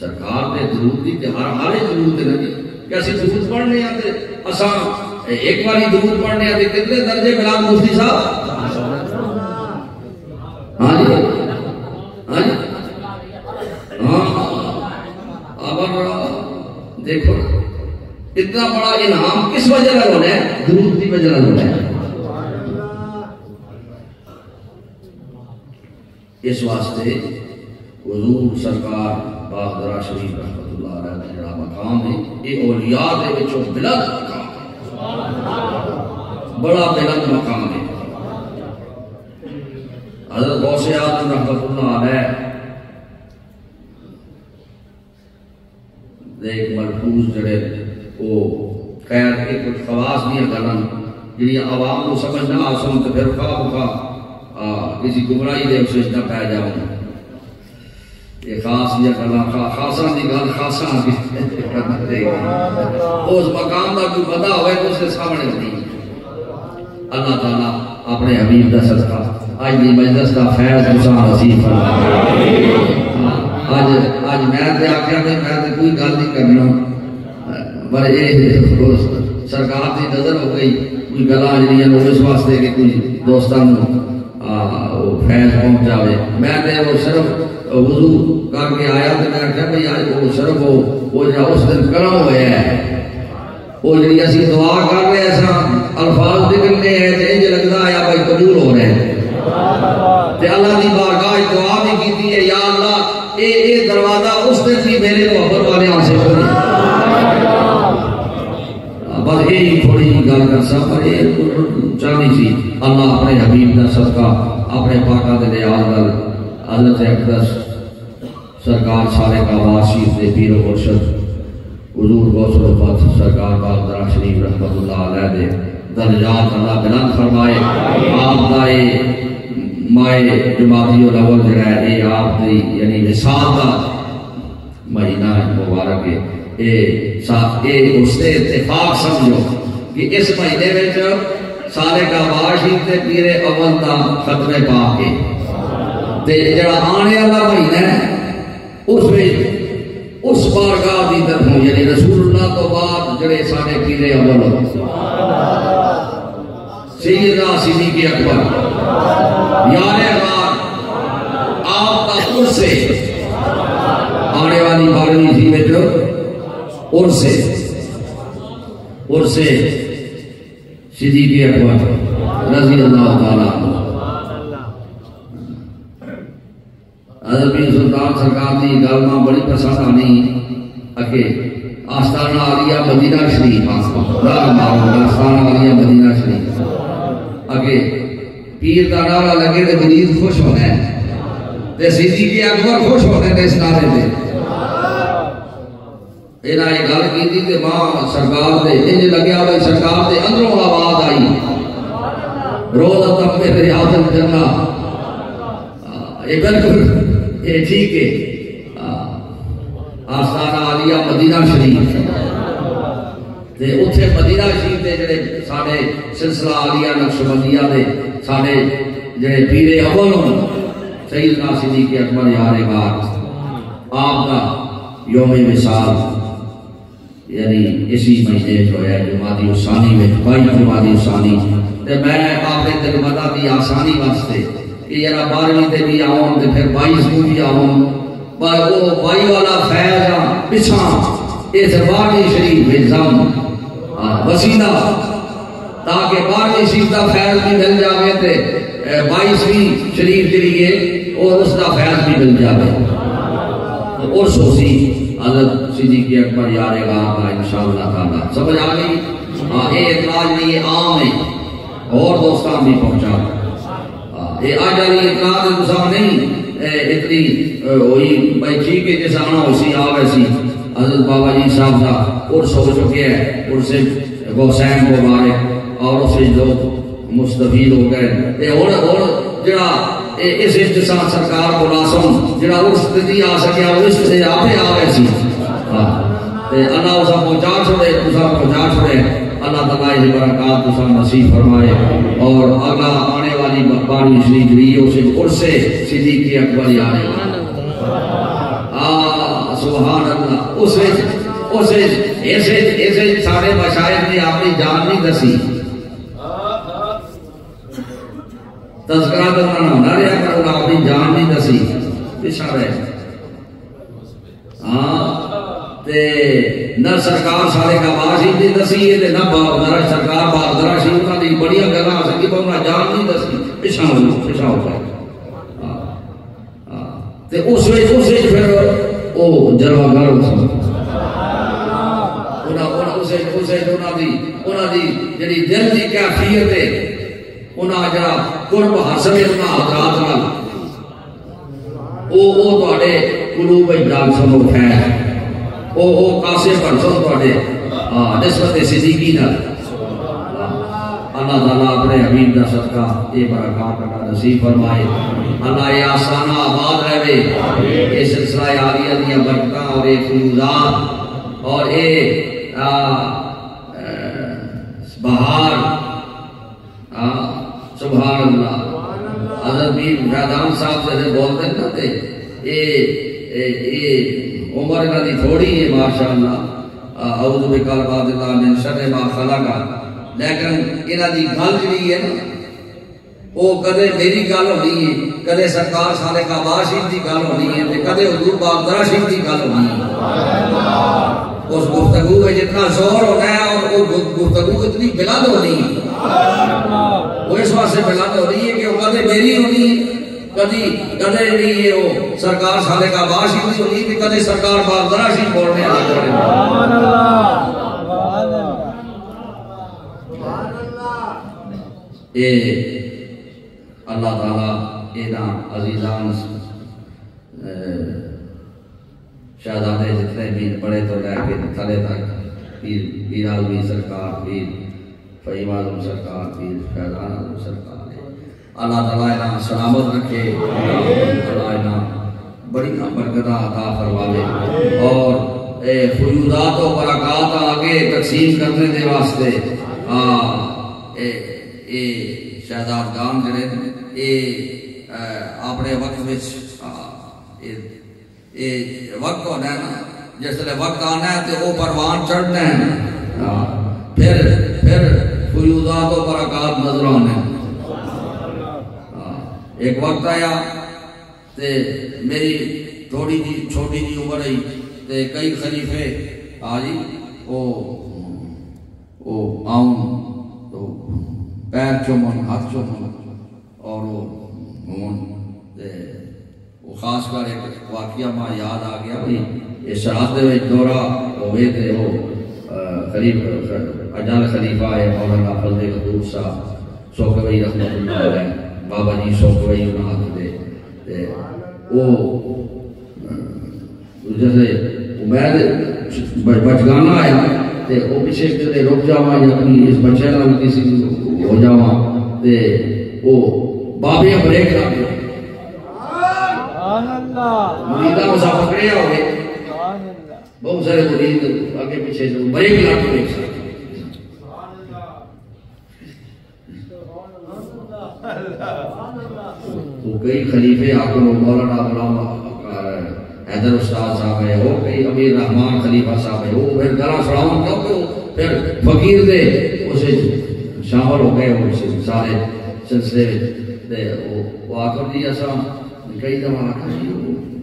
सरकार ने ज़रूरत कि हर हारे ज़रूरत नहीं कि ज़रूरत पढ़ने आते असा एक बार ही दूध पढ़ने आते कितने दर्जे मिला मुफ्ती साहब? हाँ जी। हाँ जी। हाँ। अब देखो, इतना बड़ा इनाम किस वजह का होना है? दूर की वजह का होना है। इस वास्ते हजूर सरकार बाबरा शरीफ रहमत जरा मकाम है। ये औलिया के बिलद मकाम बड़ा बुलंद मकाम है। हज़रत गौसियात आ है देख मरफूज जड़े वो के कुछ खवास नहीं है करना जी आवाम को समझ ना आ तो फिर खा आ, किसी गुमराही देव से इतना पै जाऊँ ये खासा की खासा उस मकाम का कोई पता होए तो सामने नहीं अल्लाह ताला अपने हबीब का सदका, आज की मजलस का फैज नुसान नसीब आज आज मैं आख्या भी मैं कोई गल नहीं करना पर सरकार की नज़र हो गई, कोई गला जी इस वास्ते कि कोई दोस्तों फैज पहुंचावे। मैं सिर्फ़ वज़ू करके आया तो मैं आख्या, भाई अब वो सिर्फ़ हो, वो जरा उस दिन कलम होया है। वो जी अस दुआ कर रहे सा अल्फाज निकलने हैं तो इंज लगता है भाई, कबूल हो रहे हैं। अल्लाह की बारगाह दुआ भी की है, या अल्लाह ये ए दरवाज़ा उस दिन भी मेरे तो मोहब्बत वाले आसे खोले बस यही थोड़ी गल कर सा, पर चाहनी सी, अल्लाह अपने हबीब का सदका, अपने पाका के लिहाज सरकार सारे का वासी से पीर मुर्शद। हजूर सरकार शरीफ दे। अल्लाह फरमाए, आप माए जमाती अवल जरा ये आप दी, यानी का महीना मुबारक है। समझो कि इस महीने में सारे का वाशी से पीर अवल का खतरे पा के। आने वाला महीना है उसमें उस बारगाह की तरफों यानी रसूलुल्लाह तो बाद जड़े सारे पीरे अमल सैयदा सिद्दीक अकबर यार आपका उर्स आने वाली बारहवीं थी बेटो उर्स उर्स सिद्दीक अकबर रज़ी अल्लाह तआला अन्हु। अदबी सुल्तान सरकार की गल में बड़ी पसंद आनी अगे आस्थाना आलिया मदीना शरीफ आलिया मदीना शरीफ। अगे पीर का नारा लगे तो मरीज़ खुश होना है। सिद्धी के खुश इस नारे से इन्हें गल की माँ सरकार इंज लग्या भाई सरकार दे अंदरों आवाज़ आई। रोज आदम ये बिल्कुल ठीक है। आस्थाना आलिया मदीना शरीफ। ते मदीना शरीफ दे जेड़े साडे सिलसिला आलिया नक्शबंदिया दे साडे जड़े पीरे अव्वल अकबर बात आपका योम विसाल यानी इसी महीने जो है, जुमादी उसानी में जुमादी उसानी। ते मैं आपने दिल दी आसानी वास्ते जरा बारहवीं ते भी आऊँ ते फिर बाईस को भी आऊँ पर वो बाई वाला फैज आ, पिछा, इस बारहवीं शरीफ में जम वसीला, ताकि बारहवीं शरीफ का फैज भी मिल जावे ते बाईसवीं शरीफ के लिए और उसका फैज भी मिल जावे। तो और सोसी, हज़रत सिद्दीक अकबर यारेगा का इंशाअल्लाह ताला। समझ आ गई? हाँ ये इतराज नहीं, आम है। और दोस्तान भी पहुँचा। आज वाली इतराज तुसा नहीं? इतनी वही भाई ठीक है जैसा आना वैसी आ वैसी हज़रत बाबा जी साहब का उर्स हो चुके हैं उर्स गौसैन को मारे, और उसे लोग मुस्तफीद हो गए। और और ए- इस इज्तिसाम सरकार को लासम जड़ा उस स्थिति आ सकिया उस से आपे आ वैसी हाँ अल्लाह उसा पहुँचा छोड़े, उसा पहुँचा छोड़े। अल्लाह ताला इस बरकत उसा नसीब फरमाए और अल्लाह आने वाली बारहवीं शरीफ भी उसे उर्से सिद्दीक अकबर यार आ सुभान अल्लाह उस उस ऐसे ऐसे सारे मशाइख ने अपनी जान नहीं दसी। तस्करा तो ना होना रहा पर अपनी जान नहीं दसी। पिछा रहे। हाँ। ਤੇ ਨਾ ਸਰਕਾਰ ਸਾਰੇ ਕਮਾਸ ਹੀ ਨਹੀਂ ਦਸੀ ਇਹ ਤੇ ਨਾ ਬਾਬਦਰਾ ਸਰਕਾਰ ਬਾਬਦਰਾ ਸੀ ਉਹਨਾਂ ਦੀ ਬੜੀਆਂ ਗੱਲਾਂ ਸੀ ਕਿ ਉਹਨਾਂ ਜਾਣ ਨਹੀਂ ਦਸੀ ਪਿਛਾਂ ਹੋ ਪਿਛਾਂ ਹੋ ਗਿਆ ਤੇ ਉਸ ਵਿੱਚ ਉਸ ਵਿੱਚ ਫਿਰ ਉਹ ਜਰਵਾਗਰ ਹੋ ਸੀ ਉਹਨਾਂ ਉਹਨਾਂ ਉਸੇ ਉਸੇ ਉਹਨਾਂ ਦੀ ਉਹਨਾਂ ਦੀ ਜਿਹੜੀ ਦਿਲ ਦੀ ਕਾਫੀਅਤ ਹੈ ਉਹਨਾਂ ਜਿਹੜਾ ਕੁਰਬ ਹਾਸਲ ਹੈ ਉਹਨਾਂ ਹਜ਼ਰਤ ਨਾਲ ਉਹ ਉਹ ਤੁਹਾਡੇ ਕਲੂਬ ਵਿੱਚ ਦਾਖਲ ਹੋ ਗਿਆ ਉਹ ਉਹ ਕਾਸੇ ਭਰਸੋਂ ਤੁਹਾਡੇ ਹਾਂ ਨਿਸਬਤ ਸਿੱਦੀਕੀ ਨਾਲ अल्लाह ताला अपने हबीब का सदका ये बरकत का नसीब फरमाए अल्लाह ये आसाना आबाद रहे ये सिलसिला आलिया दिया बरकत और ये फयूजात और ये आ, आ, बहार आ, सुभान अल्लाह हजरत बीर फैजान साहब जैसे बोलते हैं ना थे ये ये ये उम्र इन्हों की थोड़ी है मिन शर्रि मा खलका। लेकिन इन्हों की गल जी है ना, वो कदे मेरी गल होनी है, कदे सरकार का गल होनी है कदे हजूर की गल होनी है। उस गुफ्तगू में जितना ज़ोर होना है और वो गुफ्तगू इतनी बिलंद होनी है। वो इस वास्ते बिलंद हो रही है कि वो कदे मेरी होनी है कदी कदे नहीं है वो सरकार साले का बाशिफ की होनी है कदे सरकार बागदरा शिफ बोलने वाली बोले ये अल्लाह ताला इन्हां अजीजान अ, शहजादे जितने भी बड़े तो लैके थले तक पीर पीर आलमी सरकार पीर फहीम आज़म सरकार पीर फैजान आज़म सरकार। अल्लाह ताला इन्हां सलामत रखे बड़ी बरकत अता फरमावे और ए फयूजात और बरकत आगे तकसीम करने के वास्ते शहजादगान जड़े ने अपने वक्त ये वक्त होना है ना जिसले वक्त आना है तो वो परवान चढ़ना है। फिर फिर फयूदात और बरकत नज़र आने। हाँ, एक वक्त आया ते मेरी थोड़ी जी छोटी जी उम्र आई ते कई खलीफे आ जी वो वो आऊँ तो पैर चुमन, हाथ चुमन, और वो ते वो खास कर एक वाकया माँ याद आ गया भाई ये शराब विच दौरा होवे ते वो खलीफ, अजल खलीफा है मौलाना फजल कदूर साहब सोखवई रहमतुल्लाह अलैह। बाबा जी सोखवई उन्हां दे ते वो अ, जैसे उमैद बचगाना आया ते वो पीछे किते रुक जावा या अपनी इस बच्चे नाल किसी हो जावा ते वो बाबे ब्रेक ला दे। मुरीदा उसा पकड़े हो गए बहुत सारे मुरीद आगे पीछे से ब्रेक ला के सकते खलीफे आकर मौलाना गुलाम हैदर उस्ताद साहब है वो कई अमीर रहमान खलीफा साहब है, वो फिर गला सड़ाउन क्योंकि वो फिर फकीर दे, उसे शामिल हो गए वो से- सारे सिलसिले दे, वो वो असा कई दफ़ा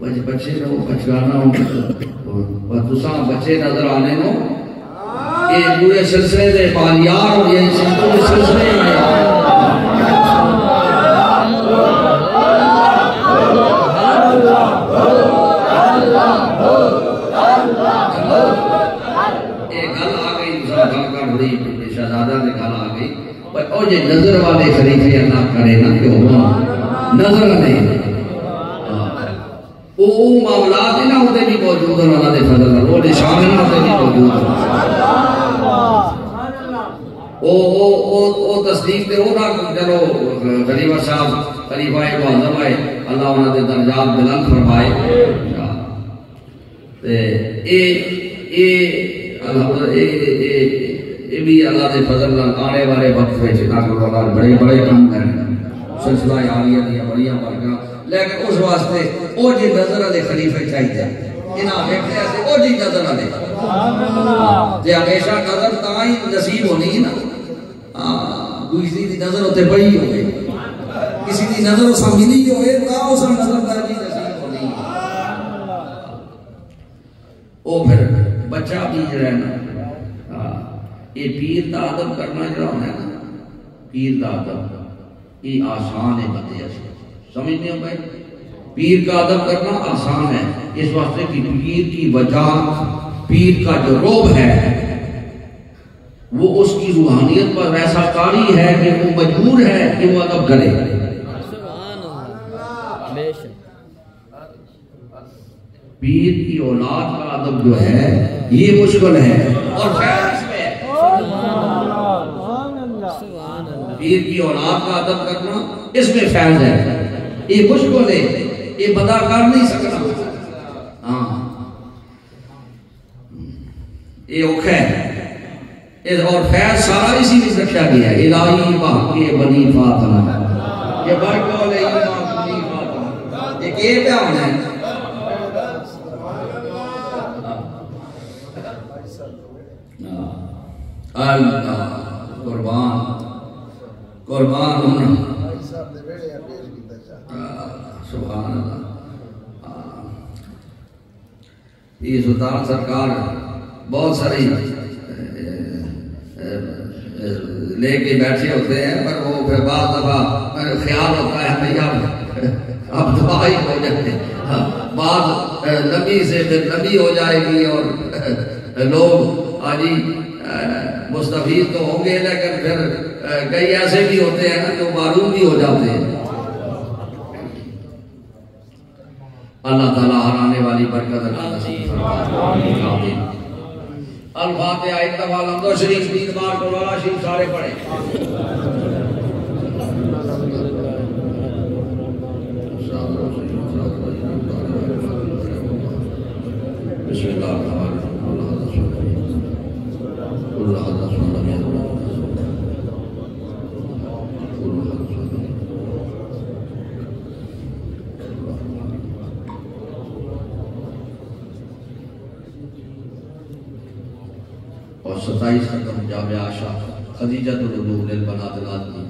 बच, बच्चे नो बचगाना हो तुसा बच्चे नज़र आने नो। ये पूरे सिलसिले दे और ये सिलसिले में ओ जे नज़र वाले खलीफे अल्लाह करे ना कि हो नज़र नहीं हाँ। ओ मामलात है ना उते भी मौजूद है अल्लाह दे फजल नाल वो है ना उते भी मौजूद। है ओ ओ ओ ओ तस्दीक ते ओ ना चलो खलीफा साहब खलीफा एक आज़म है अल्लाह उन्हां दे दर्जात बुलंद फरमाए। ते ए ए, अल्लाह ए ए ये भी अल्लाह के फजल आने वाले वक्त में बड़े बड़े काम करने सिलसिला आलिया दिया बड़िया बरकत लेकिन उस वास्ते जी नज़र आए खलीफे चाहिए जी नज़र हमेशा नज़र नसीब होनी ना नज़र पड़ी किसी नज़र उस नज़र नसीब होनी फिर बच्चा भी जरा ये पीर का अदब करना जरा होना है ना पीर का अदब। ये आसान है बंदे समझते हो भाई? पीर का अदब करना आसान है। इस वास्ते कि पीर की वजह, पीर का जो रोब है, वो उसकी रूहानियत पर वैसा कारी है कि वो मजबूर है कि वो अदब करे। पीर की औलाद का अदब जो है, ये मुश्किल है। और पीर की औलाद का अदब करना इसमें फैज है। ये मुश्किल है ये बता कर नहीं सकता हाँ। ये औखा है। और फैज सारा इसी में रखा गया है। इलाही बाकी बनी फातना ये बरकौल है ये के क्या होना है। अल्लाह, कुर्बान। हाँ। ये सुल्तान सरकार बहुत सारी लेके बैठे होते हैं पर वो फिर बाद दफ़ा ख्याल होता है भैया अब दुआ ही हो जाए। हाँ, बाद नबी से फिर नबी हो जाएगी और लोग आजी मुस्तफीज तो होंगे लेकिन फिर कई ऐसे भी होते हैं ना जो मालूम भी हो जाते हैं। अल्लाह ताला हराने वाली बरकत अता नसीब फरमाए आमीन। अल फातिहा एक दफ़ा लंदो शरीफ तीन बार कुरान शरीफ सारे पढ़े। और सताईस खत्म जामे आशा, खदीजा तो लुलू बनात लाजमी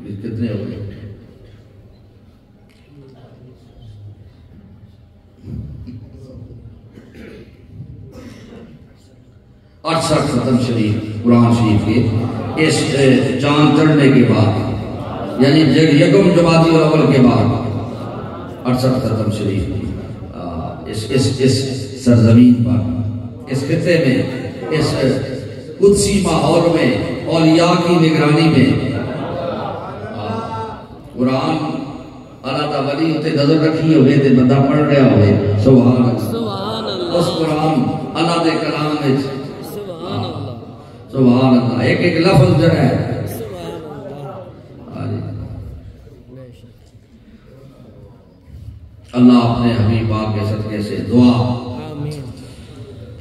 ये कितने हो गए? अड़सठ शरीफ, कुरान शरीफ के, इस चाँद चढ़ने के बाद, यानी जमाती के बाद अड़सठ खत्म शरीफ। इस इस इस सरजमीन पर, इस खत्े में इस कुदसी माहौल में औलिया की निगरानी में। कुरान अल्लाह दा वली उते नज़र रखी होवे ते बंदा पढ़ रहा होवे। सुभान अल्लाह। सुभान उस कुरान अल्लाह दे कलाम में सुभान अल्लाह। सुभान अल्लाह। एक एक लफ्ज जो है। अल्लाह हाँ अल्लाह अपने हबीब पाक के सदके से दुआ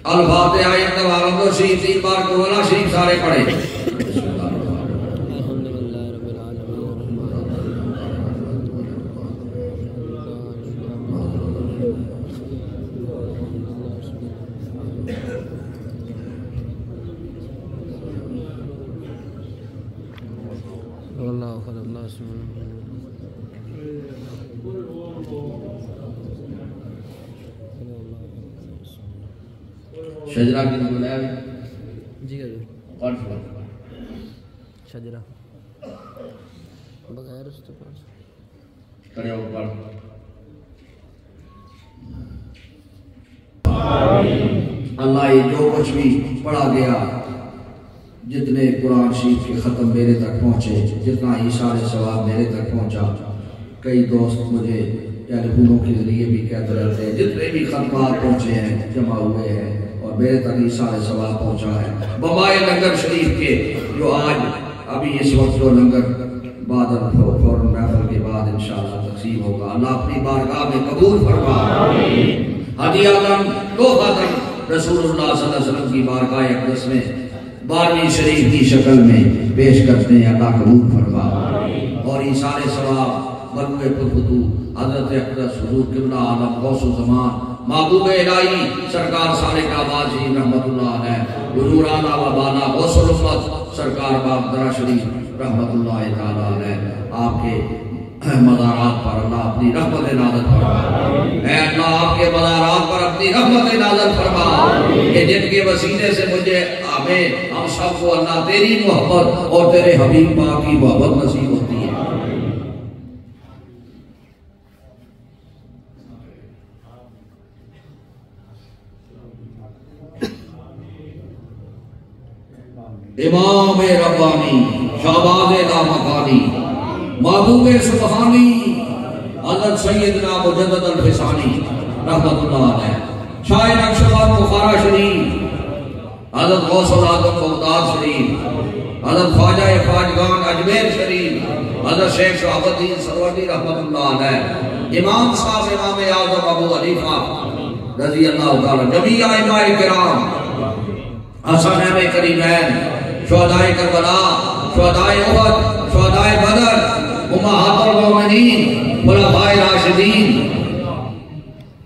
अल आए एक को शीत तीन बार कोला शरीफ सारे पढ़े अल्हम्दुलिल्लाह रब्बिल आलमीन शजरा की बुलाया भी। जी हजूर कौन सा शजरा। बगैर उसके पास। खड़े हो पढ़ अल्लाह ये जो कुछ भी पढ़ा गया जितने कुरान शरीफ के ख़त्म मेरे तक पहुँचे जितना इशारे सवाब मेरे तक पहुँचा कई दोस्त मुझे टेलीफोनों के ज़रिए भी कहते रहते हैं जितने भी खतमात पहुँचे हैं जमा हुए हैं मेरे तक इशारे सवाब पहुँचा है। बमाए लंगर शरीफ के, जो आज, अभी इस वक्त जो लंगर फ़ौरन महफल के बाद इंशाल्लाह तकसीम होगा। अल्लाह अपनी बारगाह में कबूल फरमा। सल्लल्लाहु अलैहि की बारगाह अक़दस में, बारहवीं शरीफ की शक्ल में पेश करते हैं। अल्लाह कबूल फरमा। और इशारे सवाब हज़रत अकदस हुजूर आलम जमान महबूब इलाही सरकार साले का बाजी रहमतुल्लाह है। हुजूर आला व बाला गौसुल उम्मत सरकार बाप दरा शरीफ रहमतुल्लाह ताला अलैह आपके मज़ारात पर अल्लाह अपनी रहमत नाज़िल फरमा अल्लाह आपके मज़ारात पर अपनी रहमत नाज़िल फरमा कि जिनके वसीले से मुझे हमें हम सबको अल्लाह तेरी मोहब्बत और तेरे हबीब पाक की मोहब्बत नसीब होती है इमाम रब्बानी शाहबाज लामकानी महबूब सुबहानी हज़रत सैयदना मुजद्दद अल फिसानी रहमतुल्लाह अलैह। शाह नक्शबंद बुखारा शरीफ, हज़रत गौसुल आज़म बगदाद शरीफ, हज़रत ख्वाजा ख्वाजगान अजमेर शरीफ, हज़रत शेख शहाबुद्दीन सरवरी रहमतुल्लाह अलैह। इमाम साहब, इमाम आज़म अबू हनीफा रज़ी अल्लाह ताला जमी आइमाए किराम हसन अहमद करीमैन शहदाए करबला, शहदाए उहद शहदाए बदर उम्महातुल मोमिनीन खुलफाए राशिदीन।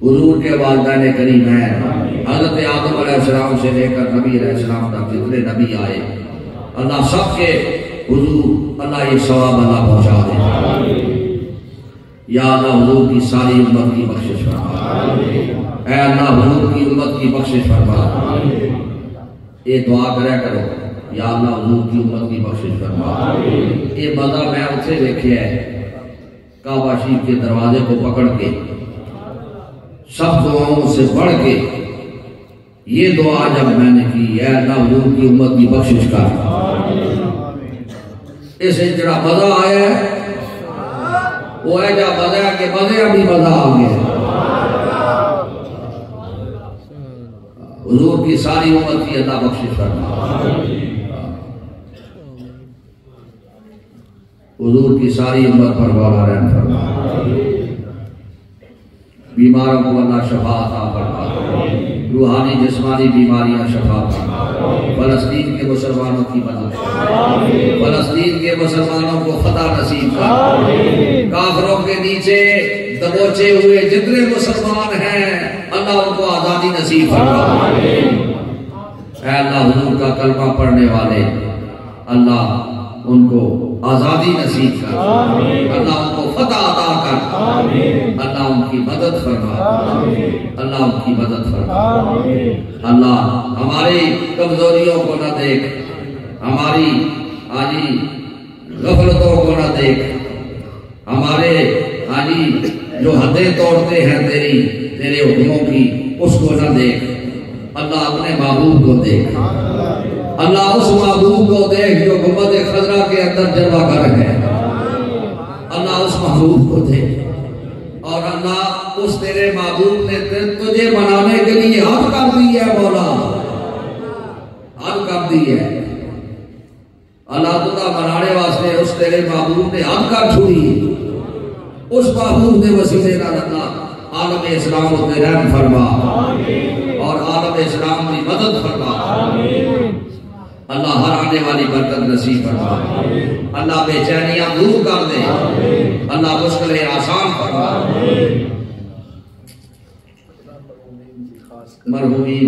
हुजूर के वालिदैन करीमैन हज़रत आदम अलैहिस्सलाम से लेकर नबी अलैहिस्सलाम तक जितने नबी आए, अल्लाह सबके हुजूर, अल्लाह ये सवाब अल्लाह पहुँचा दे। या अल्लाह हुजूर की सारी उम्मत की बख्शिश फरमा। अल्लाह हुजूर की उम्मत की बख्शिश फरमा। ये दुआ करा करो। या अल्लाह हुजूर की उम्मत की बख्शिश फरमा ये मज़ा मैं उसे देखिया है काबा शरीफ के दरवाजे को पकड़ के सब दुआओं से बढ़ के ये दुआ जब मैंने की है अल्लाह हुजूर की उम्मत की बख्शिश कर। इसे जरा मज़ा आया है वो है जब मज़ा के मज़े अभी मज़ा आ गया हुजूर की सारी उम्मत की अल्लाह बख्शिश फरमा हुजूर की सारी उम्मत पर वाला रहम फरमा। बीमारों को अल्लाह शफा अता फरमा। रूहानी जिस्मानी बीमारियाँ शफा फरमा। फलस्तीन के मुसलमानों की मदद फलस्तीन के मुसलमानों को फतह नसीब कर काफरों के नीचे दबोचे हुए जितने मुसलमान हैं अल्लाह उनको आज़ादी नसीब फरमा। अल्लाह हुजूर का कलमा पढ़ने वाले अल्लाह उनको आज़ादी नसीब कर। अल्लाह उनको फतह अता कर। अल्लाह उनकी मदद फरमा। अल्लाह उनकी मदद फरमा। अल्लाह हमारी कमजोरियों को न देख। हमारी आजी गफलतों को न देख। हमारे आजी जो हदें तोड़ते हैं तेरी तेरे हुक्मों की उसको न देख। अल्लाह अपने महबूब को देख। अल्लाह उस महबूब को देख, जो गुंबद खजरा के अंदर जलवा कर है। अल्लाह उस महबूब को देख और अल्लाह उस तेरे महबूब ने तुझे मनाने के लिए हद कर दी है, मौला। हद कर दी है। अल्लाह तुदा मनाने वास्ते उस तेरे महबूब ने हद कर छुड़ी उस महबूब ने वसीले का अल्लाह आलम इस्लाम उत्ते रहम फरमा। और आलम इस्लाम की मदद फरमा। अल्लाह हर आने वाली बरकत नसीब फरमा अल्लाह बेचैनियाँ दूर कर दे। अल्लाह मुश्किलें आसान फरमा मरहूमी।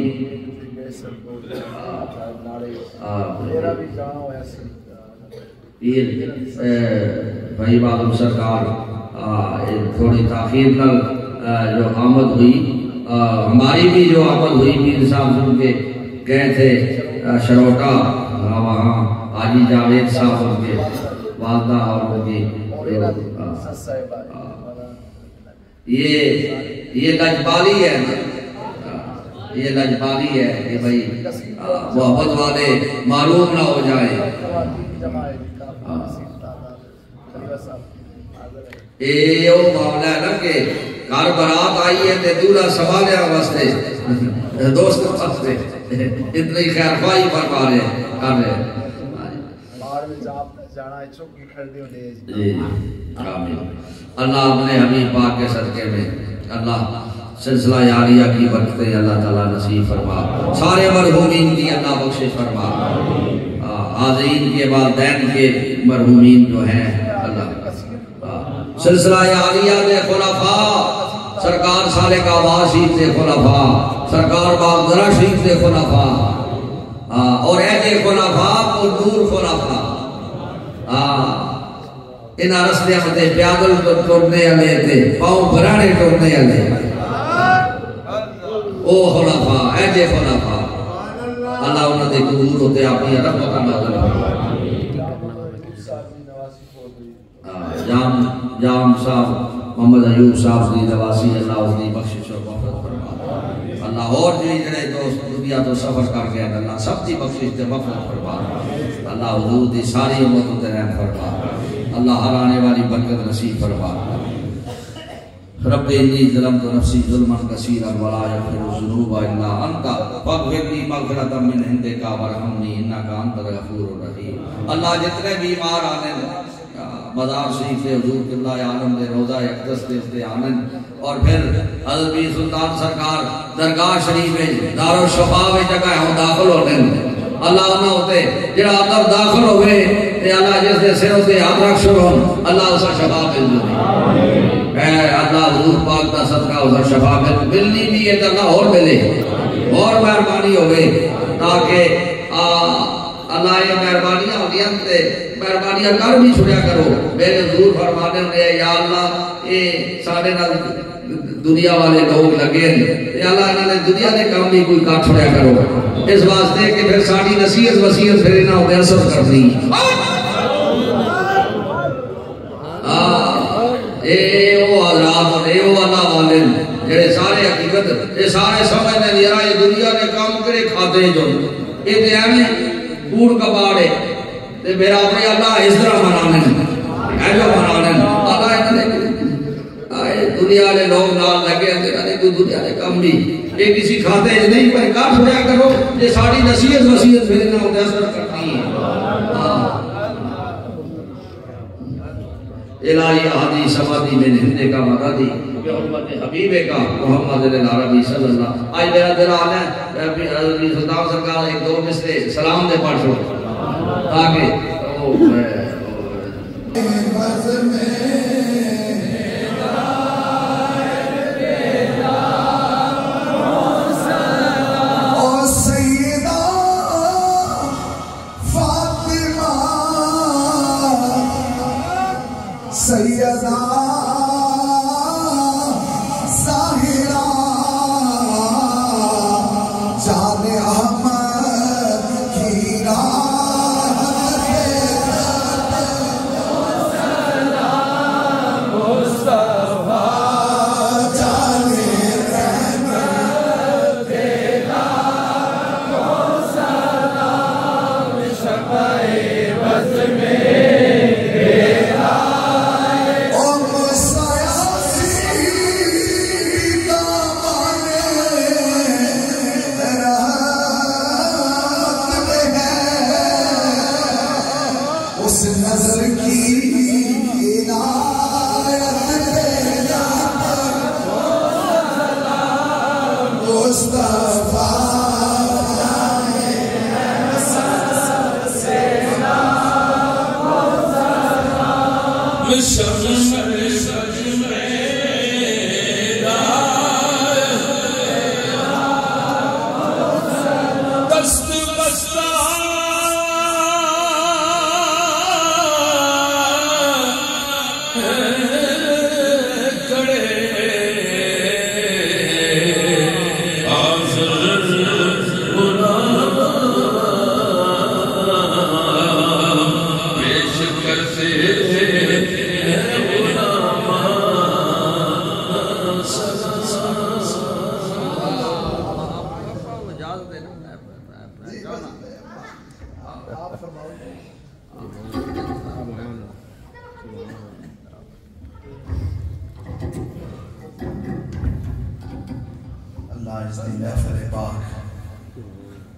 भाई बाबू सरकार थोड़ी ताखीर कल जो आमद हुई आ, हमारी भी जो आमद हुई मीर साहब सुन के गए थे। शरोटा वहाँ आजी जावेद साहब उनके वालदा और उनकी ये ये लजपाली है ना? ये लजपाली है कि भाई मोहब्बत वाले मालूम ना हो जाए। ये वो मामला है ना कि घर बरात आई है ते दूल्हा संभालने वास्ते। दोस्त वास्ते इतनी खैरफाई फरमा रहे कर रहे अल्लाह अपने हमीद पाक के सदके में अल्लाह सिलसिला यारिया की बरकते अल्लाह ताला नसीब फरमा। सारे मरहूमिन की अल्लाह बख्शिश फरमा। हाजीन के वालदेन के मरहूमिन जो हैं सिलसिला यारिया दे खुलाफा। सरकार साले का शरीफ दे खुलाफा। सरकार बागदरा शरीफ दे खुलाफा। हाँ, और ऐसे खुलाफा को दूर खुलाफा। हाँ, इन रस्ते मते पैदल तो टुरने वाले थे पाँव भराने टुरने वाले ओ खुलाफा ऐसे खुलाफा। अल्लाह उन्होंने दूर होते अपनी रहमत का नज़र हाँ, जाम जाम साहब मोहम्मद अयूब साहब दी नवासी अल्लाह उसकी बख्शिश और मफरत फरमा अल्लाह और भी जड़े दोस्त दुनिया तो सफ़र कर हैं, अल्लाह सब दी बख्शिश ते मफरत फरमा अल्लाह हुजूर दी सारी उम्मत ते रहम फरमा अल्लाह हर आने वाली बरकत नसीब फरमा रब इन्नी ज़लम तो नफ्सी जुल्मन कसीरा वला यगफिरु ज़ुनूबा इल्ला अंता। फगफिरली मगफिरतम मिन इंदिका वरहमनी इन्नका अंतल गफूरुर रहीम। अल्लाह जितने बीमार आने मजार शरीफ हजूर किल्ला आलम दे, रोजा अकदस दे, उसके आनंद और फिर हज़रत बीर सुल्तान सरकार दरगाह शरीफ में दारुल शफा में जगह हम दाखिल होने। अल्लाह ना होते जेड़ा अंदर दाखिल होवे, ते अल्लाह जिस दे सिर ते हाथ रख छोड़ो अल्लाह उसका शफा मिल जाए। ऐ अल्लाह हुजूर पाक दा सदका उसका शफा मिल, मिलनी भी है तो और मिले। और मेहरबानी होवे, ताकि आ अल्लाह ये मेहरबानियाँ कर। मेरे या दुनिया वाले लोग दुनिया दे काम भी कोई कर छुड़िया करो। इस वास्ते कि फिर साडी नसीहत वसीयत फिर इन्हां उते असर करनी। ए, ओ हजरात ने ओ अल्लाह वाले जेड़े सारे हकीकत ये सारे समझने यार ये दुनिया ने काम करे खाते जो ये एवें कूड़ कबाड़े ते मेरा अपने अल्लाह इस तरह मनाने। ऐजो मनाने। अल्लाह इन्होंने आए, दुनिया वाले लोग नाल लगे हैं, तेरा नहीं कोई दुनिया के काम भी ये किसी खाते नहीं, पर कर छोड़ा करो। ये साड़ी नसीहत वसीयत फिर ना होते असर करती है। हाँ। इलाही आदि समाधि में हिंदे का मदादी बेहुरमत हबीबे का मोहम्मद अरबी सल्लल्लाहु आज मेरा दिल आना सलाम ओ इस दी महफिल पाक।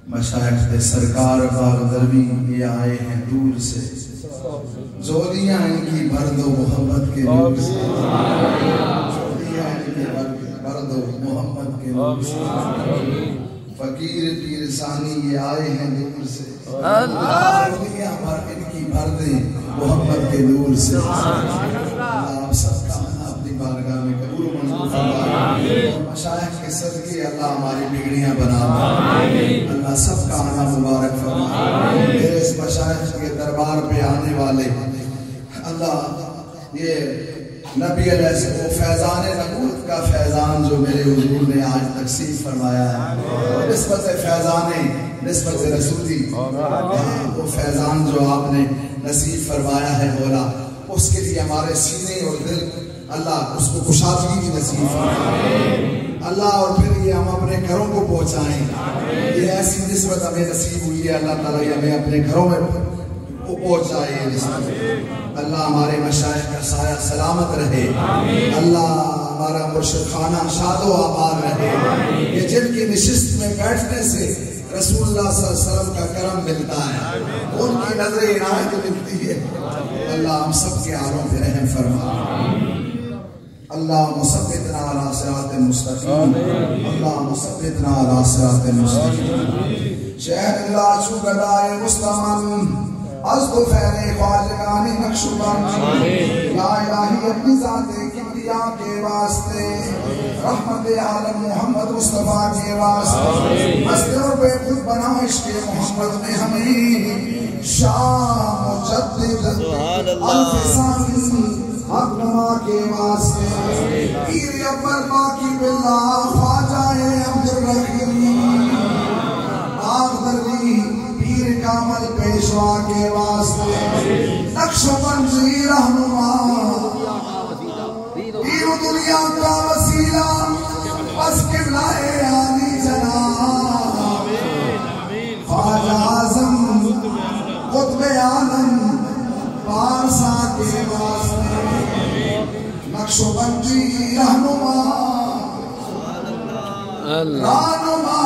मशाइख दे सरकार बाग दरवी ये आए हैं दूर से। जोलियाँ इनकी भर दो मोहब्बत के नूर से। जोलियाँ इनकी भर दो के नूर से। फकीर पीर सानी ये आए हैं दूर से। जोलियाँ भर इनकी भर दे के नूर से। अल्लाह हमारी बिगड़ियाँ बना। अल्लाह सबका आना मुबारक मेरे इस मशाइख के दरबार पे आने वाले। अल्लाह ये नबी वो फैजान नबूत का फैजान जो मेरे हुजूर ने आज तकसीम फरमाया है। नस्बत फैजान नस्बत रसूली। वो फैजान जो आपने नसीब फरमाया है बोला उसके लिए हमारे सीने और दिल अल्लाह उसको कुशादगी भी नसीब फरमाए। अल्लाह और फिर ये हम अपने घरों को पहुंचाएँ। ये ऐसी नस्बत हमें नसीब हुई है, अल्लाह ताला हमें अपने घरों में पहुँचाए अल्लाह हमारे मशाइख का साया सलामत रहे। अल्लाह हमारा मुर्शद खाना शादो आबाद रहे। ये जिनकी निशिस्त में बैठने से सल्लल्लाहु का करम मिलता है, उनकी नज़र इनायत मिलती है। अल्लाह हम सबके हालों पे रहम फरमा। अल्लाह मुसब्बितना अला सिरात मुस्तकीम अल्लाह मुसब्बितना अला सिरात मुस्तकीम शहर अल्लाह शुगदाए मुस्तमन अज़्दु फैले ख्वाजगानी नक्शुबन ला इलाही अपनी जाते किबरिया के वास्ते रहमत आलम मोहम्मद मुस्तफ़ा के वास्ते मस्ते और बेखुद बना इश्क मोहम्मद ने हमें शाम मुजद्दिद अल्फ सानी हकमा के वास्ते। पीर अकबर बाकी बिल्ला ख्वाजाए अब्दुल रहीम आखदरी पीर कामल पेशवा के वास्ते नक्शबंदी रहनुमा। पीर दुनिया का नक्शबंदी रहनुमा रहनुमा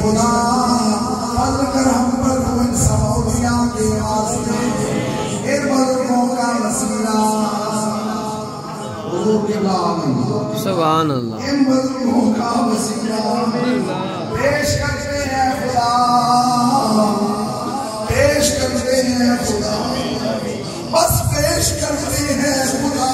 खुदा फजल कर हम पर तू इन सब के वास्ते इन बुज़ुर्गों का वसीला सुभान अल्लाह इन बुज़ुर्गों का वसीला पेश करते हैं खुदा। पेश करते हैं खुदा। बस पेश करते हैं खुदा।